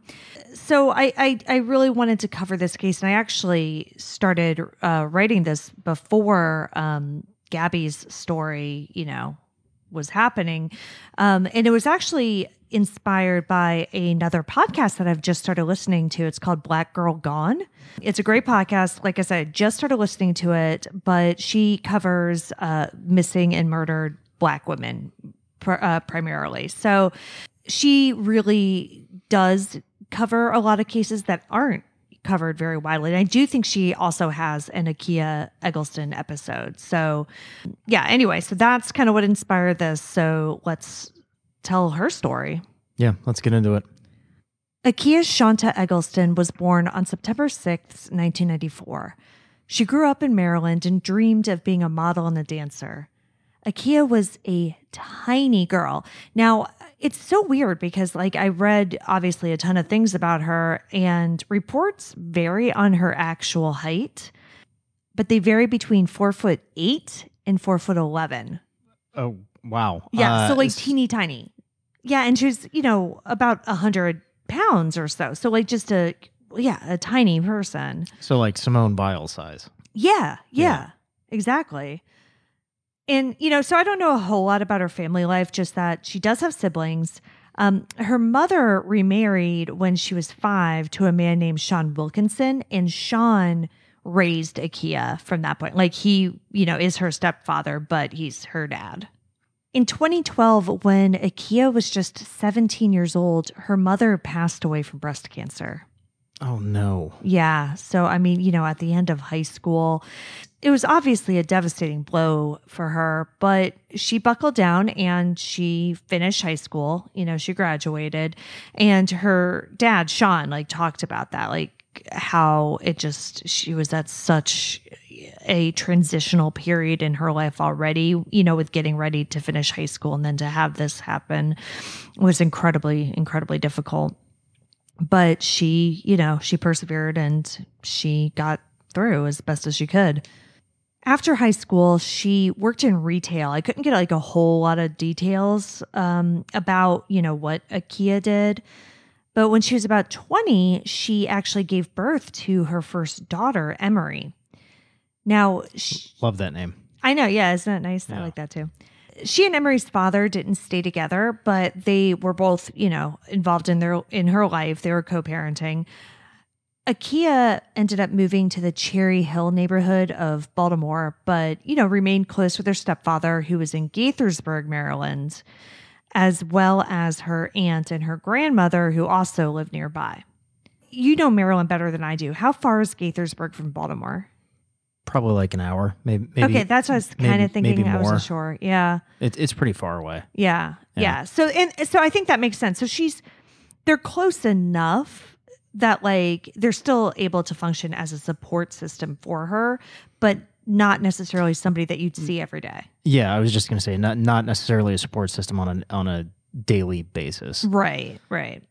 So I, I, I really wanted to cover this case. And I actually started uh, writing this before um, Gabby's story, you know, was happening. Um, and it was actually inspired by another podcast that I've just started listening to. It's called Black Girl Gone. It's a great podcast. Like I said, just started listening to it, but she covers uh, missing and murdered black women pr- uh, primarily. So she really does cover a lot of cases that aren't covered very widely. And I do think she also has an Akia Eggleston episode. So, yeah, anyway, so that's kind of what inspired this. So let's tell her story.
Yeah, let's get into it.
Akia Shanta Eggleston was born on September 6th, 1994. She grew up in Maryland and dreamed of being a model and a dancer. Akia was a tiny girl. Now, it's so weird because, like, I read obviously a ton of things about her, and reports vary on her actual height, but they vary between four foot eight and four foot 11.
Oh, wow.
Yeah, so
Uh,
like teeny tiny. Yeah, and she was, you know, about a hundred pounds or so. So like just a yeah, a tiny person.
So like Simone Biles size.
Yeah, yeah,
Yeah.
exactly. And you know, so I don't know a whole lot about her family life, just that she does have siblings. Um, her mother remarried when she was five to a man named Sean Wilkinson, and Sean raised Akia from that point. Like he, you know, is her stepfather, but he's her dad. In 2012, when Akia was just 17 years old, her mother passed away from breast cancer.
Oh no.
Yeah. So, I mean, you know, at the end of high school, it was obviously a devastating blow for her, but she buckled down and she finished high school. You know, she graduated. And her dad, Sean, like talked about that, like how it just, she was at such a transitional period in her life already, you know, with getting ready to finish high school and then to have this happen was incredibly, incredibly difficult. But she, you know, she persevered and she got through as best as she could. After high school, she worked in retail. I couldn't get like a whole lot of details um, about, you know, what Akia did. But when she was about 20, she actually gave birth to her first daughter, Emery. Now, she,
Love that name.
I know, yeah, isn't that nice? I like that too. She and Emery's father didn't stay together, but they were both, you know, involved in their in her life. They were co-parenting. Akia ended up moving to the Cherry Hill neighborhood of Baltimore, but you know, remained close with her stepfather who was in Gaithersburg, Maryland, as well as her aunt and her grandmother who also lived nearby. You know Maryland better than I do. How far is Gaithersburg from Baltimore?
Probably like an hour. Maybe. maybe
okay, that's what I was kind of thinking. I wasn't sure. Yeah,
It, it's pretty far away.
yeah, yeah,
Yeah.
So and so I think that makes sense. So she's they're close enough that like they're still able to function as a support system for her, but not necessarily somebody that you'd mm. see every day.
Yeah, I was just gonna say not not necessarily a support system on a on a daily basis.
Right, right.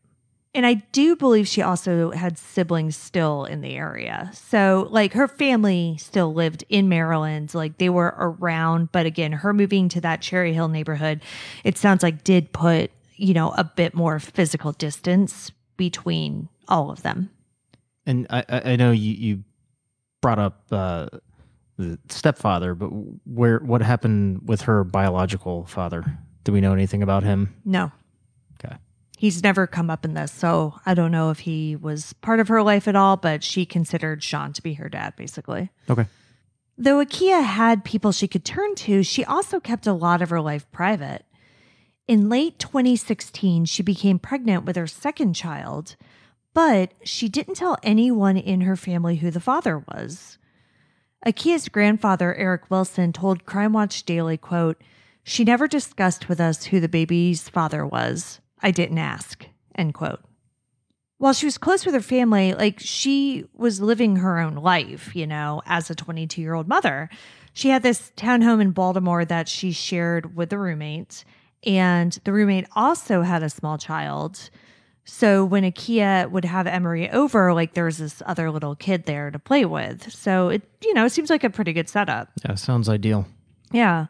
And I do believe she also had siblings still in the area. So, like, her family still lived in Maryland. Like, they were around. But again, her moving to that Cherry Hill neighborhood, it sounds like did put, you know, a bit more physical distance between all of them.
And I I know you you brought up uh, the stepfather, but where what happened with her biological father? Do we know anything about him?
No. He's never come up in this. So, I don't know if he was part of her life at all, but she considered Sean to be her dad, basically.
Okay.
Though Akia had people she could turn to, she also kept a lot of her life private. In late 2016, she became pregnant with her second child, but she didn't tell anyone in her family who the father was. Akia's grandfather, Eric Wilson, told Crime Watch Daily, quote, She never discussed with us who the baby's father was. I didn't ask, end quote while she was close with her family, like she was living her own life, you know, as a 22 year old mother. She had this townhome in Baltimore that she shared with the roommate, and the roommate also had a small child. So when Akia would have Emery over, like there was this other little kid there to play with. So it, you know, it seems like a pretty good setup.
Yeah, sounds ideal.
Yeah.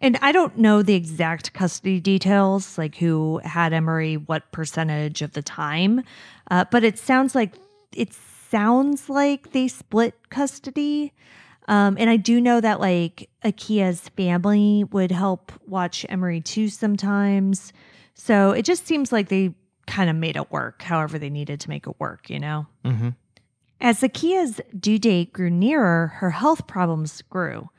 And I don't know the exact custody details, like who had Emery what percentage of the time, uh, but it sounds like it sounds like they split custody. Um, and I do know that like Akia's family would help watch Emery too sometimes. So it just seems like they kind of made it work, however they needed to make it work, you know?
Mm-hmm.
As Akia's due date grew nearer, her health problems grew.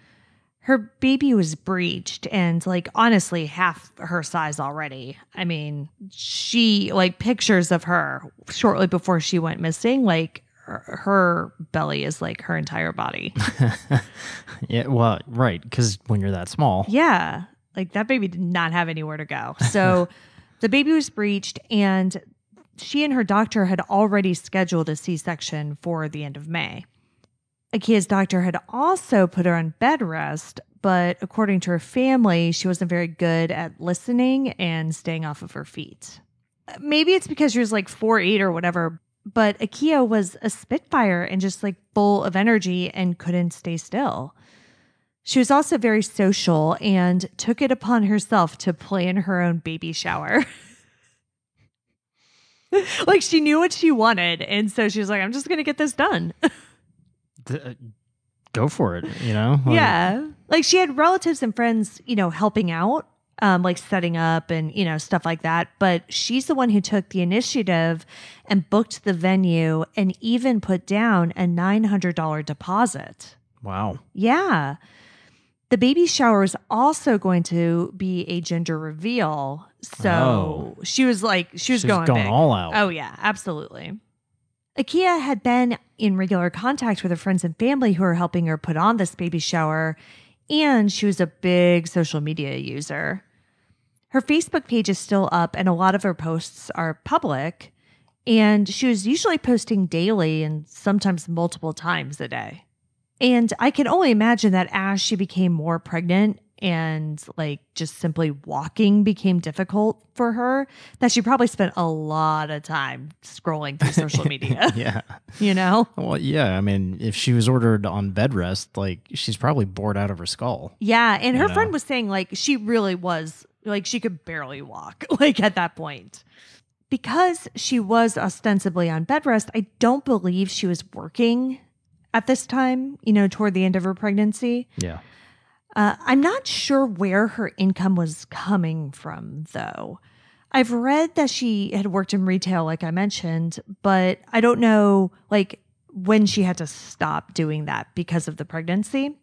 Her baby was breached and, like, honestly, half her size already. I mean, she, like, pictures of her shortly before she went missing, like, her, belly is like her entire body. *laughs*
Yeah, well, right, because when you're that small,
yeah. Like, that baby did not have anywhere to go. So *laughs* the baby was breached and she and her doctor had already scheduled a C section for the end of May. Akia's doctor had also put her on bed rest, but according to her family, she wasn't very good at listening and staying off of her feet. Maybe it's because she was like four eight or whatever, but Akia was a spitfire and just like full of energy and couldn't stay still. She was also very social and took it upon herself to plan her own baby shower. *laughs* like she knew what she wanted. And so she was like, I'm just going to get this done. *laughs*
th- go for it. You know, Like,
yeah. Like she had relatives and friends, you know, helping out, um, like setting up and, you know, stuff like that. But she's the one who took the initiative and booked the venue and even put down a $900 deposit.
Wow.
Yeah. The baby shower is also going to be a gender reveal. So
Oh.
she was like, she was
She's
going,
going all out.
Oh, yeah, absolutely. Akia had been in regular contact with her friends and family who were helping her put on this baby shower, and she was a big social media user. Her Facebook page is still up, and a lot of her posts are public. And she was usually posting daily and sometimes multiple times a day. And I can only imagine that as she became more pregnant and like just simply walking became difficult for her, that she probably spent a lot of time scrolling through social *laughs* media.
yeah.
You know?
Well, yeah. I mean, if she was ordered on bed rest, like she's probably bored out of her skull.
Yeah. And her
You
friend was saying like she really was like she could barely walk, *laughs* like at that point. Because she was ostensibly on bed rest, I don't believe she was working at this time, you know, toward the end of her pregnancy.
Yeah.
Uh, I'm not sure where her income was coming from, though. I've read that she had worked in retail, like I mentioned, but I don't know, like, when she had to stop doing that because of the pregnancy.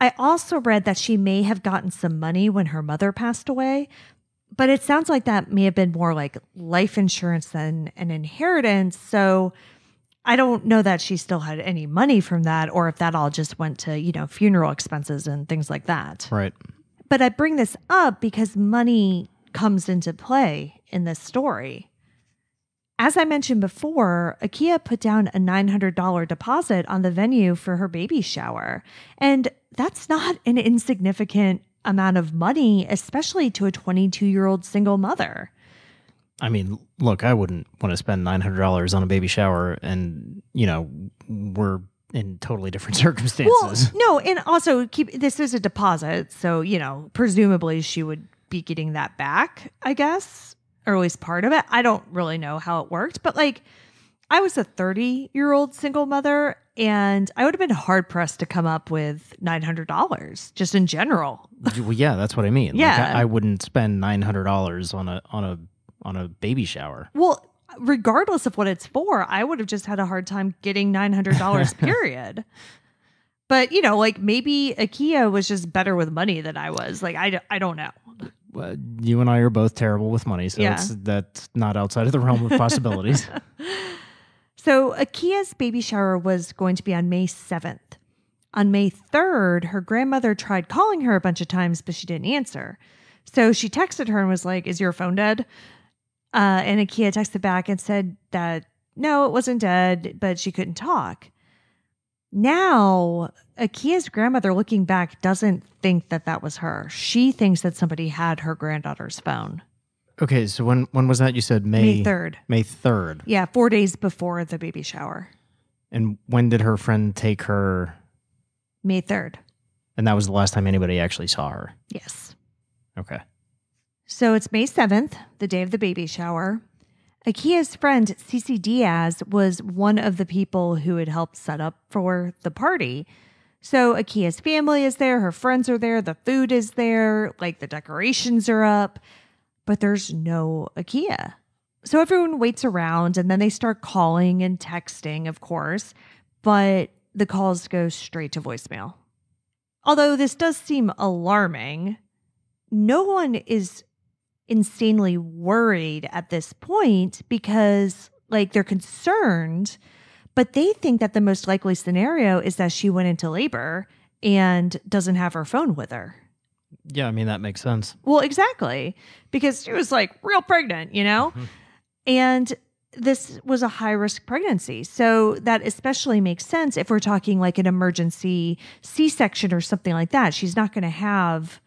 I also read that she may have gotten some money when her mother passed away, but it sounds like that may have been more like life insurance than an inheritance. So I don't know that she still had any money from that or if that all just went to, you know, funeral expenses and things like that.
Right.
But I bring this up because money comes into play in this story. As I mentioned before, Akia put down a $900 deposit on the venue for her baby shower. And that's not an insignificant amount of money, especially to a 22 year old single mother.
I mean, look, I wouldn't want to spend nine hundred dollars on a baby shower, and you know, we're in totally different *laughs*
Well,
circumstances.
no, and also keep this is a deposit, so you know, presumably she would be getting that back, I guess, or at least part of it. I don't really know how it worked, but like I was a 30 year old single mother and I would have been hard pressed to come up with $900 just in general.
well, yeah, that's what I mean. Like,
Yeah.
I, I wouldn't spend nine hundred dollars on a on a on a baby shower.
Well, regardless of what it's for, I would have just had a hard time getting $900 *laughs* period. But, you know, like maybe Akia was just better with money than I was. Like, I, I don't know.
Uh, you and I are both terrible with money, so
Yeah.
it's, that's not outside of the realm of possibilities. *laughs*
So, Akia's baby shower was going to be on May 7th. On May 3rd, her grandmother tried calling her a bunch of times, but she didn't answer. So she texted her and was like, Is your phone dead? Uh, and Akia texted back and said that no, it wasn't dead, but she couldn't talk. Now, Akia's grandmother, looking back, doesn't think that that was her. She thinks that somebody had her granddaughter's phone.
okay, so when when was that? You said May
May 3rd.
May third.
Yeah, four days before the baby shower.
And when did her friend take her?
May 3rd.
And that was the last time anybody actually saw her.
Yes.
Okay.
So it's May 7th, the day of the baby shower. Akia's friend, Cece Diaz, was one of the people who had helped set up for the party. So Akia's family is there, her friends are there, the food is there, like the decorations are up, but there's no Akia. So everyone waits around and then they start calling and texting, of course, but the calls go straight to voicemail. Although this does seem alarming, no one is insanely worried at this point because like they're concerned but they think that the most likely scenario is that she went into labor and doesn't have her phone with her
Yeah, I mean that makes sense.
well exactly because she was like real pregnant you know mm-hmm. and this was a high risk pregnancy so that especially makes sense if we're talking like an emergency c-section or something like that she's not going to have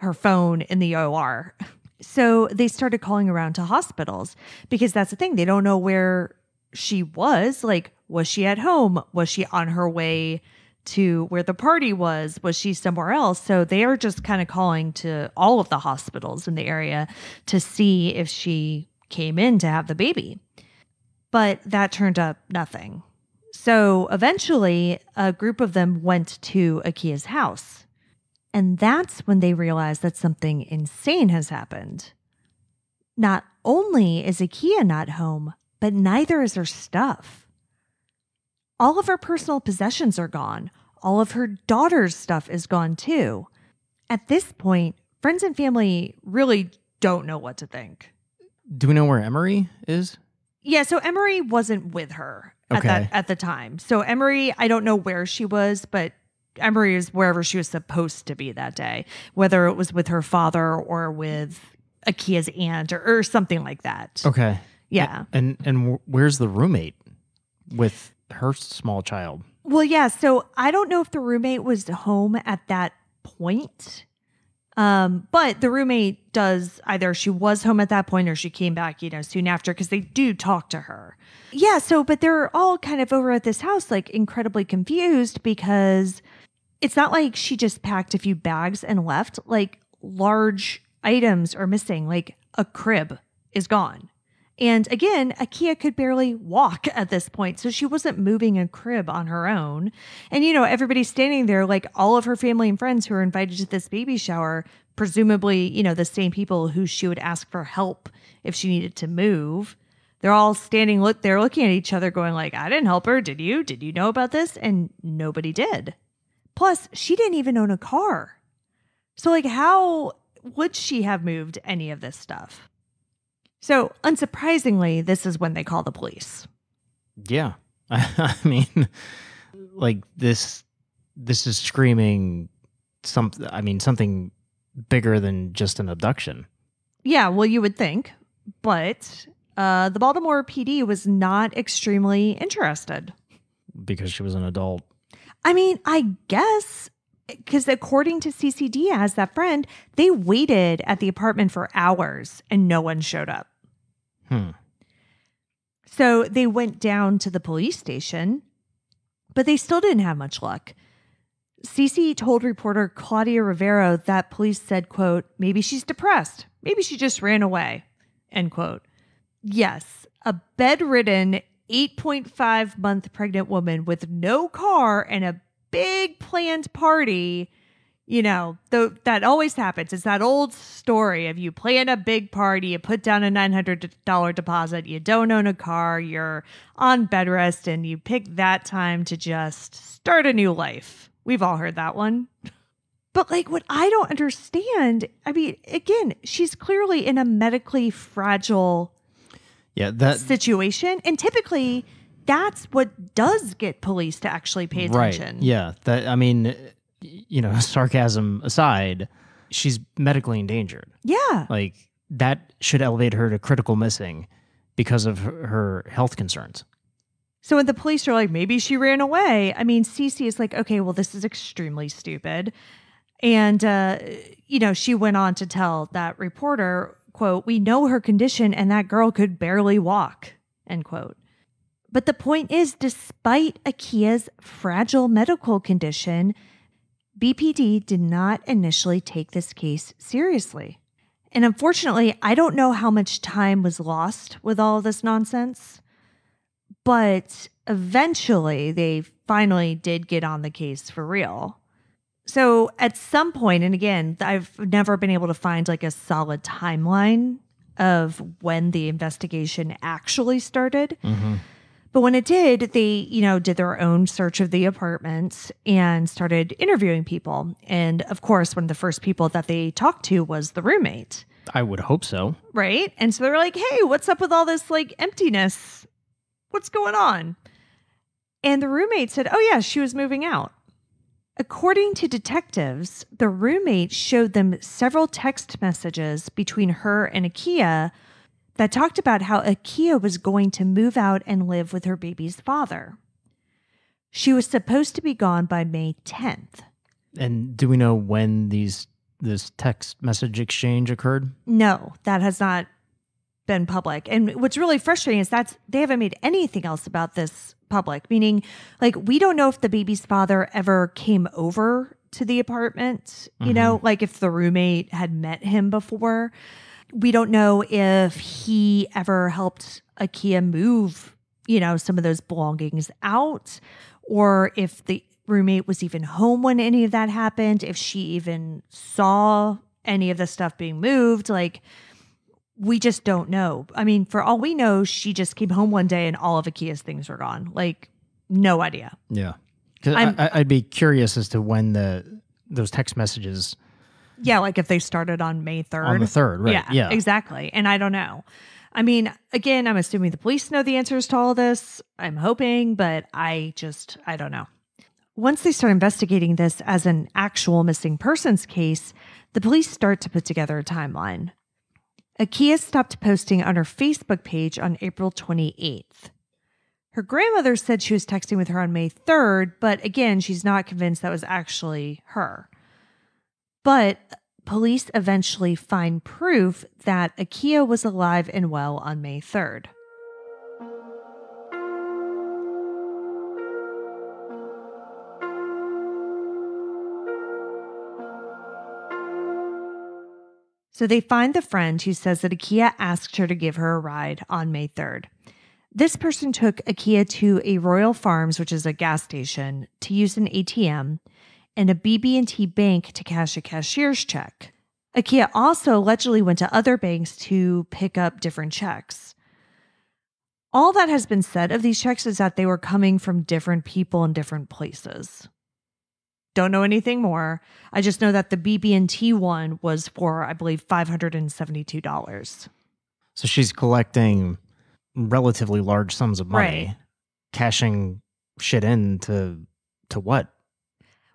her phone in the OR. *laughs* So they started calling around to hospitals because that's the thing. They don't know where she was. Like, was she at home? Was she on her way to where the party was? Was she somewhere else? So they are just kind of calling to all of the hospitals in the area to see if she came in to have the baby. But that turned up nothing. So eventually, a group of them went to Akia's house. And that's when they realize that something insane has happened. Not only is Akia not home, but neither is her stuff. All of her personal possessions are gone. All of her daughter's stuff is gone too. At this point, friends and family really don't know what to think.
Do we know where Emery is?
Yeah, so Emery wasn't with her at that at the time. So Emery, I don't know where she was, but Emery is wherever she was supposed to be that day, whether it was with her father or with Akia's aunt or, or something like that.
Okay.
Yeah.
And and where's the roommate with her small child?
Well, yeah. So I don't know if the roommate was home at that point. Um, but the roommate does either she was home at that point or she came back, you know, soon after because they do talk to her. Yeah. So, but they're all kind of over at this house, like incredibly confused because it's not like she just packed a few bags and left. Like large items are missing, like a crib is gone. And again, Akia could barely walk *laughs* at this point, so she wasn't moving a crib on her own. And you know, everybody's standing there, like all of her family and friends who are invited to this baby shower, presumably, you know, the same people who she would ask for help if she needed to move. They're all standing look they're looking at each other going like, "I didn't help her, did you? Did you know about this?" And nobody did. Plus, she didn't even own a car. So like how would she have moved any of this stuff? So, unsurprisingly, this is when they call the police.
Yeah. *laughs* I mean, like this this is screaming something I mean something bigger than just an abduction.
Yeah, well, you would think, but uh, the Baltimore PD was not extremely interested.
because she was an adult.
I mean, I guess because according to Cece Diaz, that friend, they waited at the apartment for hours and no one showed up.
Hmm.
So they went down to the police station, but they still didn't have much luck. Cece told reporter Claudia Rivero that police said, quote, maybe she's depressed. Maybe she just ran away, end quote. Yes, a bedridden 8.5 month pregnant woman with no car and a big planned party you know, though that always happens. It's that old story of you plan a big party, you put down a nine hundred dollar deposit, you don't own a car, you're on bed rest, and you pick that time to just start a new life. We've all heard that one. But like what I don't understand, I mean, again, she's clearly in a medically fragile
Yeah, that
situation. And typically that's what does get police to actually pay attention.
Right. Yeah. That I mean, you know, *laughs* sarcasm aside, she's medically endangered.
Yeah.
Like that should elevate her to critical missing because of her, health concerns.
So when the police are like, maybe she ran away, I mean, Cece is like, okay, well, this is extremely stupid. And, uh, you know, she went on to tell that reporter, quote, we know her condition and that girl could barely walk, end quote. But the point is, despite Akia's fragile medical condition, BPD did not initially take this case seriously. And unfortunately, I don't know how much time was lost with all this nonsense but eventually they finally did get on the case for real. So at some point, and again, I've never been able to find like a solid timeline of when the investigation actually started. Mm-hmm. But when it did, they, you know, did their own search of the apartments and started interviewing people. And of course, one of the first people that they talked to was the roommate
I would hope so.
right? And so they're like, hey, what's up with all this like emptiness? What's going on? And the roommate said, oh, yeah, she was moving out. According to detectives, the roommate showed them several text messages between her and Akia that talked about how Akia was going to move out and live with her baby's father. She was supposed to be gone by May 10th.
And do we know when these this text message exchange occurred?
No, that has not been public. And what's really frustrating is that's they haven't made anything else about this public, meaning like we don't know if the baby's father ever came over to the apartment, you know, mm-hmm. like if the roommate had met him before. We don't know if he ever helped Akia move, you know, some of those belongings out or if the roommate was even home when any of that happened, if she even saw any of the stuff being moved. Like, we just don't know. I mean, for all we know, she just came home one day and all of Akia's things were gone. Like, no idea.
Yeah. I, I'd be curious as to when the those text messages
Yeah, like if they started on May 3rd.
On the 3rd, right.
Yeah,
Yeah.
exactly. And I don't know. I mean, again, I'm assuming the police know the answers to all this. I'm hoping, but I just, I don't know. Once they start investigating this as an actual missing persons case, the police start to put together a timeline. Akia stopped posting on her Facebook page on April 28th. Her grandmother said she was texting with her on May 3rd, but again, she's not convinced that was actually her. But police eventually find proof that Akia was alive and well on May 3rd. So they find the friend who says that Akia asked her to give her a ride on May 3rd. This person took Akia to a Royal Farms, which is a gas station, to use an ATM and a BB&T bank to cash a cashier's check. Akia also allegedly went to other banks to pick up different checks. All that has been said of these checks is that they were coming from different people in different places. Don't know anything more. I just know that the BB&T one was for I believe $572.
So she's collecting relatively large sums of money,
Right.
cashing shit in to to what?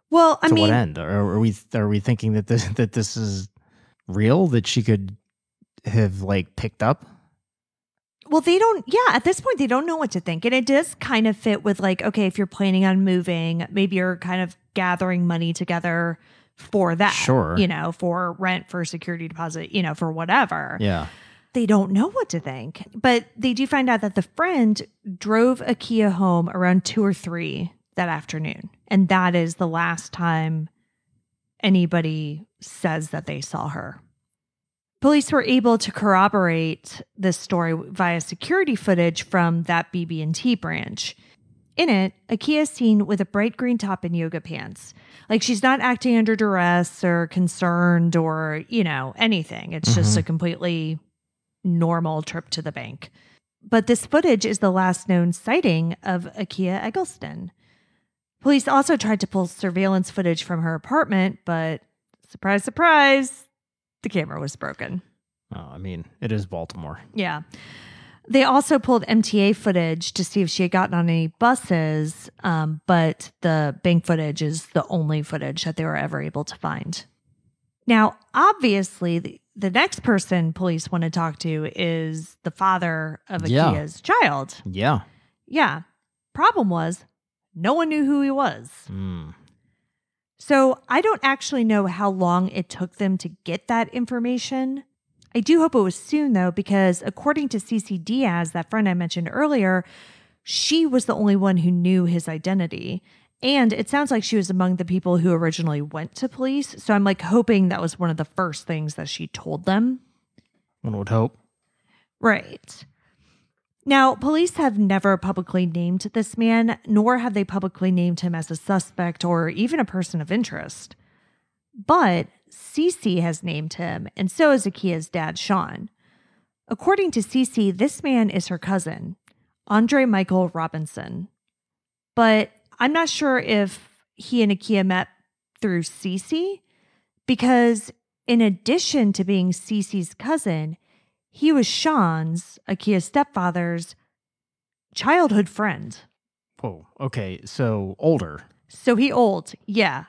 Well, I
to
mean,
what end? Or are we are we thinking that this *laughs* that this is real that she could have like picked up?
Well, they don't, yeah, at this point, they don't know what to think. And it does kind of fit with like, okay, if you're planning on moving, maybe you're kind of gathering money together for that.
Sure.
You know, for rent, for security deposit, you know, for whatever.
Yeah.
They don't know what to think. But they do find out that the friend drove Akia home around two or three that afternoon. And that is the last time anybody says that they saw her. Police were able to corroborate this story via security footage from that BB&T branch. In it, Akia is seen with a bright green top and yoga pants. Like she's not acting under duress or concerned or, you know, anything. It's just mm-hmm. a completely normal trip to the bank. But this footage is the last known sighting of Akia Eggleston. Police also tried to pull surveillance footage from her apartment, but surprise, surprise, the camera was broken.
Oh, I mean, it is Baltimore.
Yeah. They also pulled MTA footage to see if she had gotten on any buses, um, but the bank footage is the only footage that they were ever able to find. Now, obviously, the, the next person police want to talk to is the father of
Yeah.
Akia's child.
Yeah.
Yeah. Problem was, no one knew who he was.
Mm.
So I don't actually know how long it took them to get that information. I do hope it was soon, though, because according to Cece Diaz, that friend I mentioned earlier, she was the only one who knew his identity. And it sounds like she was among the people who originally went to police. So I'm like hoping that was one of the first things that she told them.
One would hope.
Right. Now, police have never publicly named this man, nor have they publicly named him as a suspect or even a person of interest. But Cece has named him, and so is Akia's dad, Sean. According to Cece, this man is her cousin, Andre Michael Robinson. But I'm not sure if he and Akia met through Cece, because in addition to being Cece's cousin, he was Sean's, Akia's stepfather's, childhood friend.
Whoa. Okay. So older.
So he old. Yeah.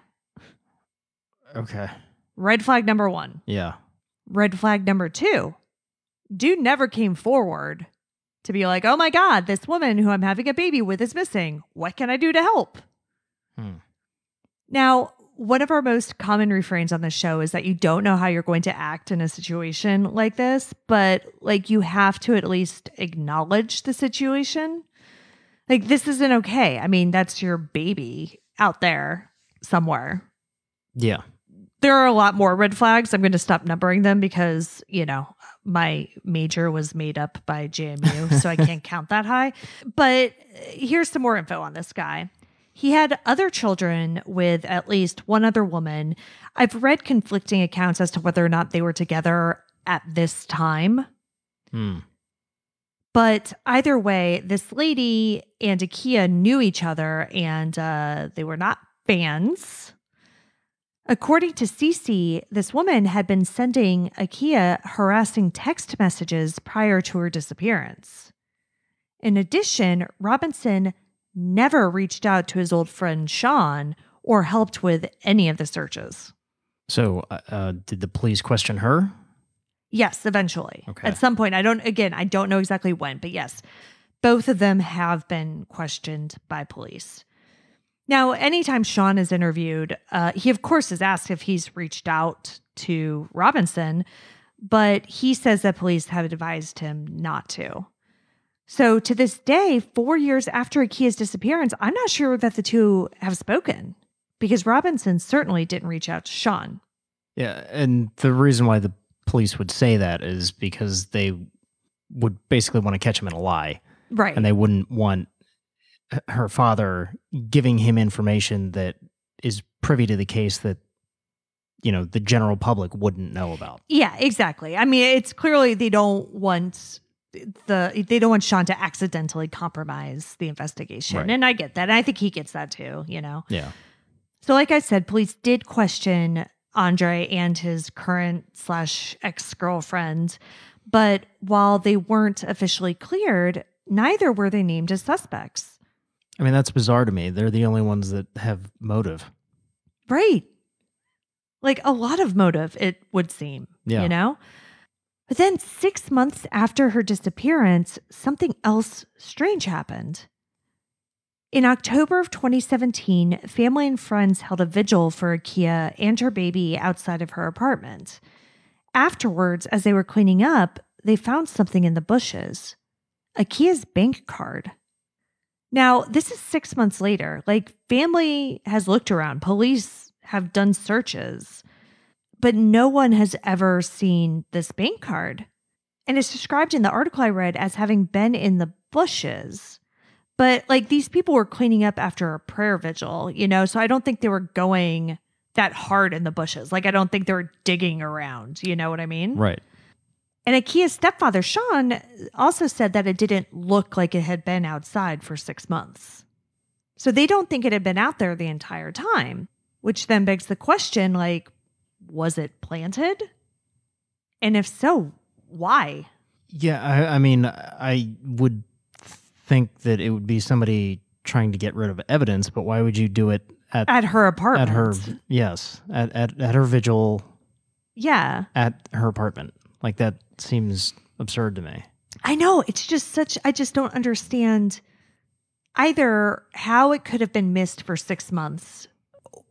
Okay.
Red flag number one.
Yeah.
Red flag number two. Dude never came forward to be like, oh my God, this woman who I'm having a baby with is missing. What can I do to help?
Hmm.
Now, one of our most common refrains on the show is that you don't know how you're going to act in a situation like this, but like you have to at least acknowledge the situation. Like, this isn't okay. I mean, that's your baby out there somewhere.
Yeah.
There are a lot more red flags. I'm going to stop numbering them because, you know, my major was made up by JMU, so I can't *laughs* count that high. But here's some more info on this guy. He had other children with at least one other woman. I've read conflicting accounts as to whether or not they were together at this time.
Hmm.
But either way, this lady and Akia knew each other and uh, they were not fans. According to Cece, this woman had been sending Akia harassing text messages prior to her disappearance. In addition, Robinson never reached out to his old friend Sean or helped with any of the searches.
So, uh, uh, did the police question her?
Yes, eventually.
Okay.
At some point, I don't, again, I don't know exactly when, but yes, both of them have been questioned by police. Now, anytime Sean is interviewed, uh, he, of course, is asked if he's reached out to Robinson, but he says that police have advised him not to. So, to this day, four years after Akia's disappearance, I'm not sure that the two have spoken because Robinson certainly didn't reach out to Sean.
Yeah, and the reason why the police would say that is because they would basically want to catch him in a lie,
Right.
and they wouldn't want her father giving him information that is privy to the case that you know the general public wouldn't know about.
Yeah, exactly. I mean, it's clearly they don't want the they don't want Sean to accidentally compromise the investigation.
Right.
And I get that. And I think he gets that too, you know.
Yeah.
So like I said, police did question Andre and his current slash ex-girlfriend, but while they weren't officially cleared, neither were they named as suspects.
I mean, that's bizarre to me. They're the only ones that have motive.
Right. Like a lot of motive, it would seem.
Yeah.
You know? But then six months after her disappearance, something else strange happened. In October of 2017, family and friends held a vigil for Akia and her baby outside of her apartment. Afterwards, as they were cleaning up, they found something in the bushes Akia's bank card. Now, this is six months later. Like, family has looked around, police have done searches, but no one has ever seen this bank card. And it's described in the article I read as having been in the bushes. But like these people were cleaning up after a prayer vigil, you know, so I don't think they were going that hard in the bushes. Like, I don't think they were digging around, you know what I mean?
Right.
And Akia's stepfather, Sean, also said that it didn't look like it had been outside for six months. So they don't think it had been out there the entire time, which then begs the question like, was it planted? And if so, why?
Yeah, I, I mean, I would think that it would be somebody trying to get rid of evidence, but why would you do it at
At her apartment.
at her? Yes, at, at at her vigil
Yeah.
at her apartment. Like that seems absurd to me.
I know. It's just such, I just don't understand either how it could have been missed for six months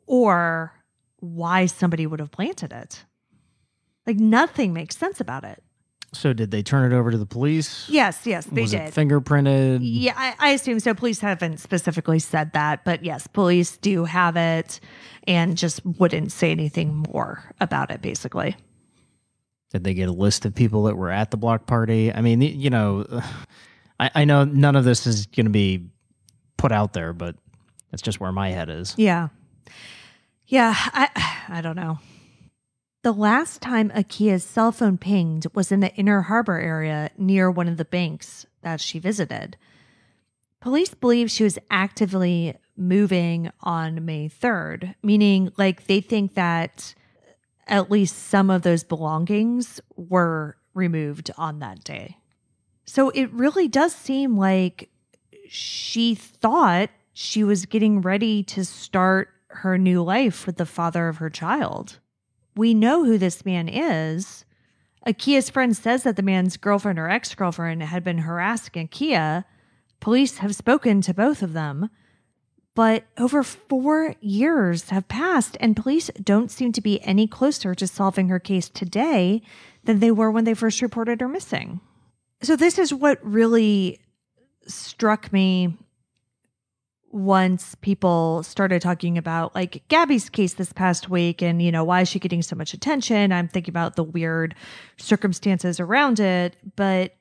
or why somebody would have planted it. Like nothing makes sense about it.
So did they turn it over to the police?
Yes, yes, they
Was
did.
it fingerprinted?
yeah, I, I assume so. Police haven't specifically said that, but yes, police do have it and just wouldn't say anything more about it, basically.
Did they get a list of people that were at the block party? I mean, you know, *sighs* I, I know none of this is going to be put out there, but that's just where my head is.
Yeah. Yeah, I *sighs* I don't know. The last time Akia's cell phone pinged was in the Inner Harbor area near one of the banks that she visited. Police believe she was actively moving on May 3rd, meaning like they think that at least some of those belongings were removed on that day. So it really does seem like she thought she was getting ready to start her new life with the father of her child. We know who this man is. Akia's friend says that the man's girlfriend or ex girlfriend had been harassing Akia. Police have spoken to both of them. But over four years have passed, and police don't seem to be any closer to solving her case today than they were when they first reported her missing. So, this is what really struck me once people started talking about like Gabby's case this past week and you know why is she getting so much attention I'm thinking about the weird circumstances around it but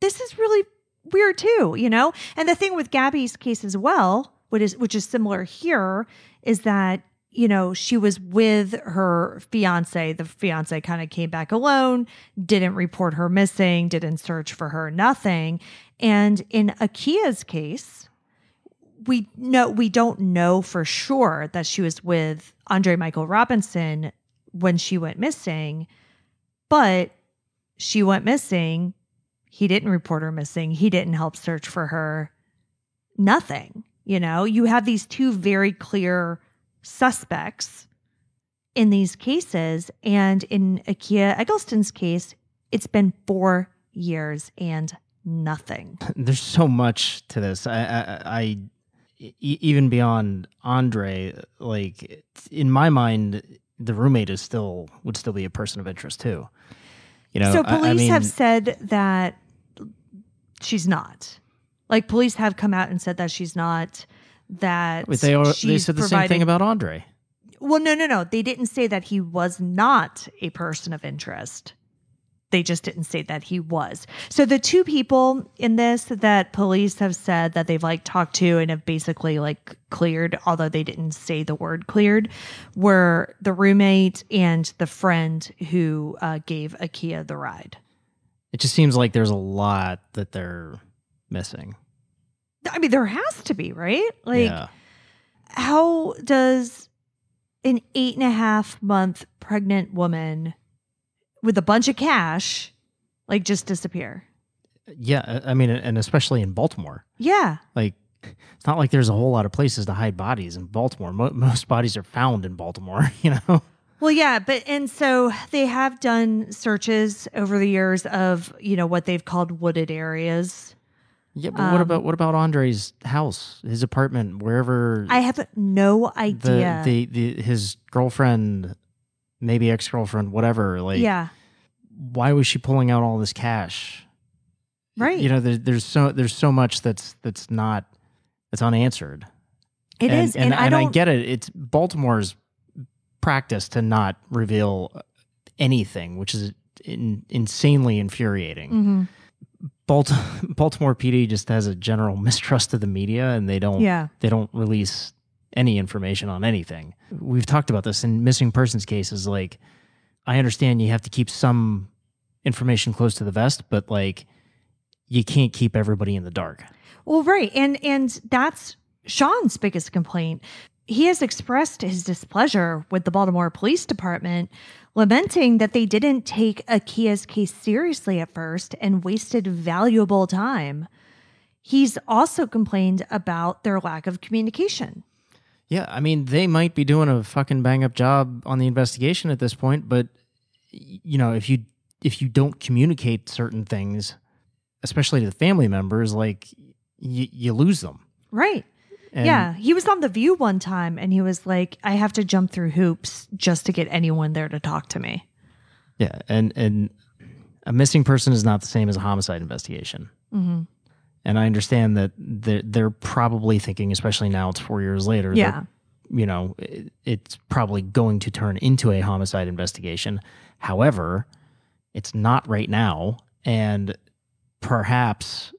this is really weird too you know and the thing with Gabby's case as well which is which is similar here is that you know she was with her fiance the fiance kind of came back alone didn't report her missing didn't search for her nothing and in Akia's case we know we don't know for sure that she was with Andre Michael Robinson when she went missing, but she went missing. He didn't report her missing. He didn't help search for her. Nothing. You know, you have these two very clear suspects in these cases. And in Akia Eggleston's case, it's been four years and nothing. *laughs*
There's so much to this. I, I, I e- even beyond Andre, like in my mind, the roommate is still would still be a person of interest too. You know,
so
I- I
police
mean,
have said that she's not. Like police have come out and said that she's not. That
Wait, they are, they
she's
said the same
providing-
thing about Andre.
Well, no, no, no. They didn't say that he was not a person of interest. They just didn't say that he was. So the two people in this that police have said that they've like talked to and have basically like cleared, although they didn't say the word cleared, were the roommate and the friend who uh, gave Akia the ride.
It just seems like there's a lot that they're missing.
I mean, there has to be, right? Like,
yeah.
how does an eight and a half month pregnant woman with a bunch of cash like just disappear?
Yeah, I I mean, and especially in Baltimore,
Yeah.
like it's not like there's a whole lot of places to hide bodies in Baltimore. Mo- most bodies are found in Baltimore, *laughs* you know.
Well, yeah, but and so they have done searches over the years of, you know, what they've called wooded areas.
Yeah, but what
Um,
about what about Andre's house, his apartment, wherever
I have no idea.
the the his girlfriend, maybe ex girlfriend, whatever. Like,
yeah.
why was she pulling out all this cash?
Right.
You know, there, there's so there's so much that's that's not that's unanswered.
It
and,
is, and, I
and
don't
get it. It's Baltimore's practice to not reveal anything, which is in, insanely infuriating.
Mhm.
Balt- *laughs* Baltimore PD just has a general *laughs* mistrust of the media, and they don't
Yeah.
they don't release any information on anything. We've talked about this in missing persons cases. Like, I understand you have to keep some information close to the vest, but like, you can't keep everybody in the dark.
Well, right. And and that's Sean's biggest complaint. He has expressed his displeasure with the Baltimore Police Department, lamenting that they didn't take Akia's case seriously at first and wasted valuable time. He's also complained about their lack of communication.
Yeah, I mean, they might be doing a fucking bang up job on the investigation at this point, but you know, if you if you don't communicate certain things, especially to the family members, like y- you lose them.
Right.
And
yeah. He was on The View one time and he was like, I have to jump through hoops just to get anyone there to talk to me.
Yeah, and and a missing person is not the same as a homicide investigation.
hmm
And I understand that they're, they're probably thinking, especially now it's four years later, that,
Yeah.
you know, it, it's probably going to turn into a homicide investigation. However, it's not right now. And perhaps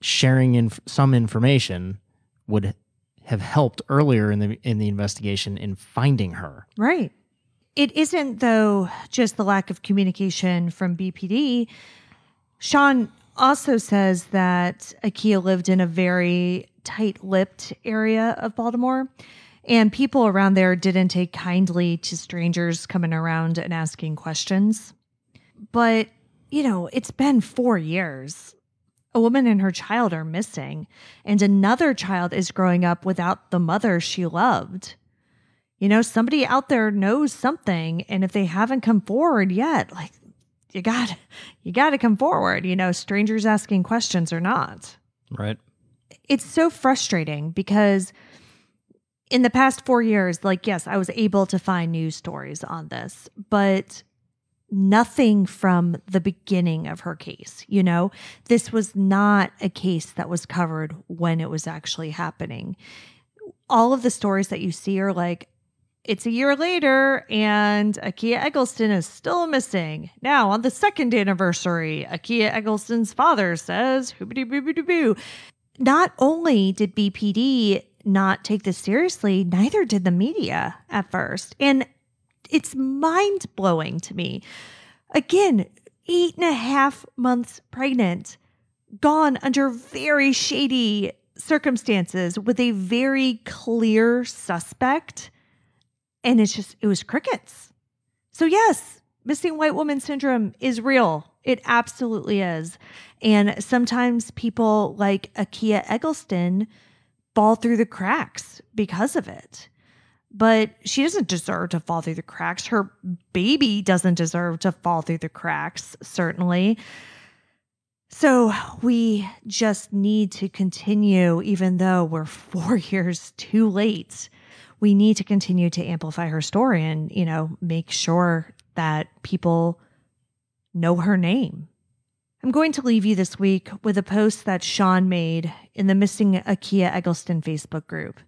sharing in some information would have helped earlier in the in the investigation in finding her.
Right. It isn't, though, just the lack of communication from BPD. Sean also says that Akia lived in a very tight lipped area of Baltimore, and people around there didn't take kindly to strangers coming around and asking questions. But, you know, it's been four years. A woman and her child are missing, and another child is growing up without the mother she loved you know somebody out there knows something and if they haven't come forward yet like you got you got to come forward you know strangers asking questions or not
Right.
it's so frustrating because in the past 4 years like yes I was able to find news stories on this but nothing from the beginning of her case you know this was not a case that was covered when it was actually happening all of the stories that you see are like it's a year later and Akia Eggleston is still missing. Now, on the second anniversary, Akia Eggleston's father says, hoobity boobity boo. Not only did BPD not take this seriously, neither did the media at first. And it's mind blowing to me. Again, eight and a half months pregnant, gone under very shady circumstances with a very clear suspect. And it's just, it was crickets. So, yes, missing white woman syndrome is real. It absolutely is. And sometimes people like Akia Eggleston fall through the cracks because of it. But she doesn't deserve to fall through the cracks. Her baby doesn't deserve to fall through the cracks, certainly. So we just need to continue, even though we're *laughs* four years too late. We need to continue to amplify her story and, you know, make sure that people know her name. I'm going to leave you this week with a post that Sean made in the Missing Akia Eggleston Facebook group.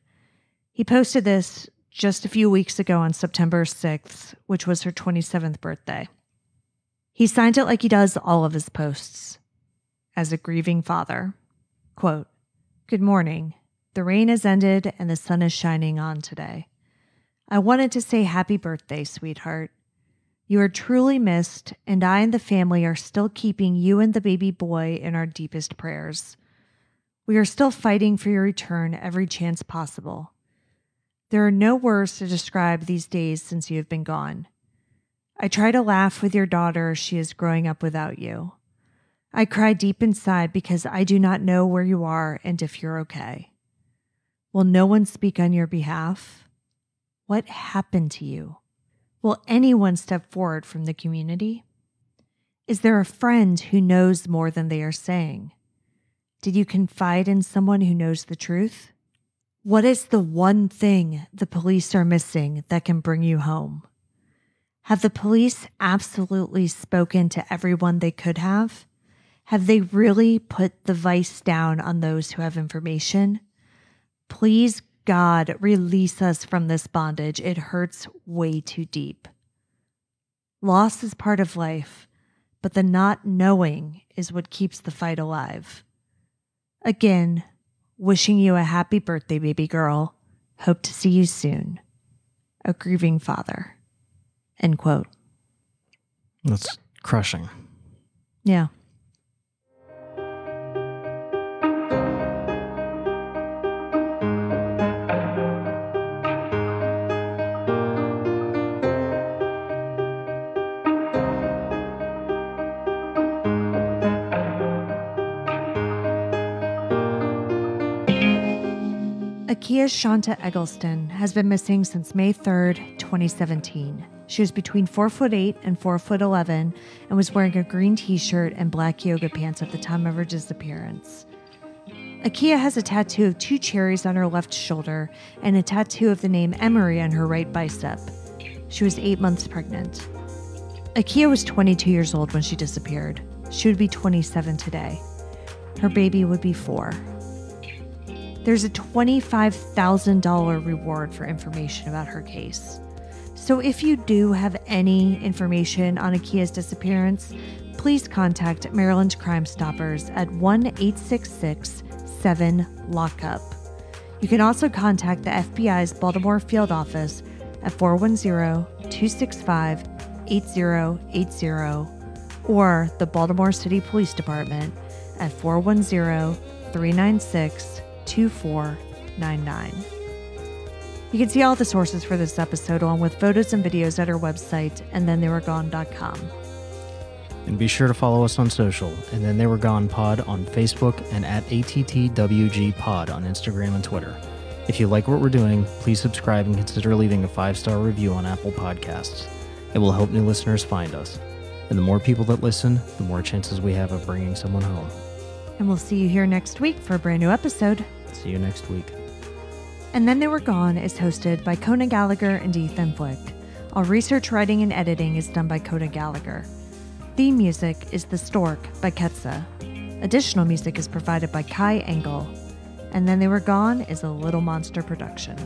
He posted this just a few weeks ago on September 6th, which was her 27th birthday. He signed it like he does all of his posts as a grieving father. Quote, Good morning. The rain has ended and the sun is shining on today. I wanted to say happy birthday, sweetheart. You are truly missed, and I and the family are still keeping you and the baby boy in our deepest prayers. We are still fighting for your return every chance possible. There are no words to describe these days since you have been gone. I try to laugh with your daughter as she is growing up without you. I cry deep inside because I do not know where you are and if you're okay. Will no one speak on your behalf? What happened to you? Will anyone step forward from the community? Is there a friend who knows more than they are saying? Did you confide in someone who knows the truth? What is the one thing the police are missing that can bring you home? Have the police absolutely spoken to everyone they could have? Have they really put the vice down on those who have information? Please God, release us from this bondage. It hurts way too deep. Loss is part of life, but the not knowing is what keeps the fight alive. Again, wishing you a happy birthday, baby girl. Hope to see you soon. A grieving father. End quote.
That's crushing.
Yeah. Akia Shanta Eggleston has been missing since May 3rd, 2017. She was between 4 foot 8 and 4 foot 11 and was wearing a green t-shirt and black yoga pants at the time of her disappearance. Akia has a tattoo of two cherries on her left shoulder and a tattoo of the name Emery on her right bicep. She was 8 months pregnant. Akia was 22 years old when she disappeared. She would be 27 today. Her baby would be 4 there's a $25,000 reward for information about her case. So if you do have any information on Akia's disappearance, please contact Maryland Crime Stoppers at 1 866 7 Lockup. You can also contact the FBI's Baltimore Field Office at 410 265 8080 or the Baltimore City Police Department at 410 396 2499. You can see all the sources for this episode along with photos and videos at our website, and then they were gone.com.
And be sure to follow us on social, and then they were gone pod on Facebook and at ATTWG pod on Instagram and Twitter. If you like what we're doing, please subscribe and consider leaving a five star review on Apple Podcasts. It will help new listeners find us. And the more people that listen, the more chances we have of bringing someone home.
And we'll see you here next week for a brand new episode.
See you next week.
And Then They Were Gone is hosted by Kona Gallagher and Ethan Flick. All research, writing, and editing is done by Kona Gallagher. Theme music is The Stork by Ketsa. Additional music is provided by Kai Engel. And Then They Were Gone is a Little Monster production.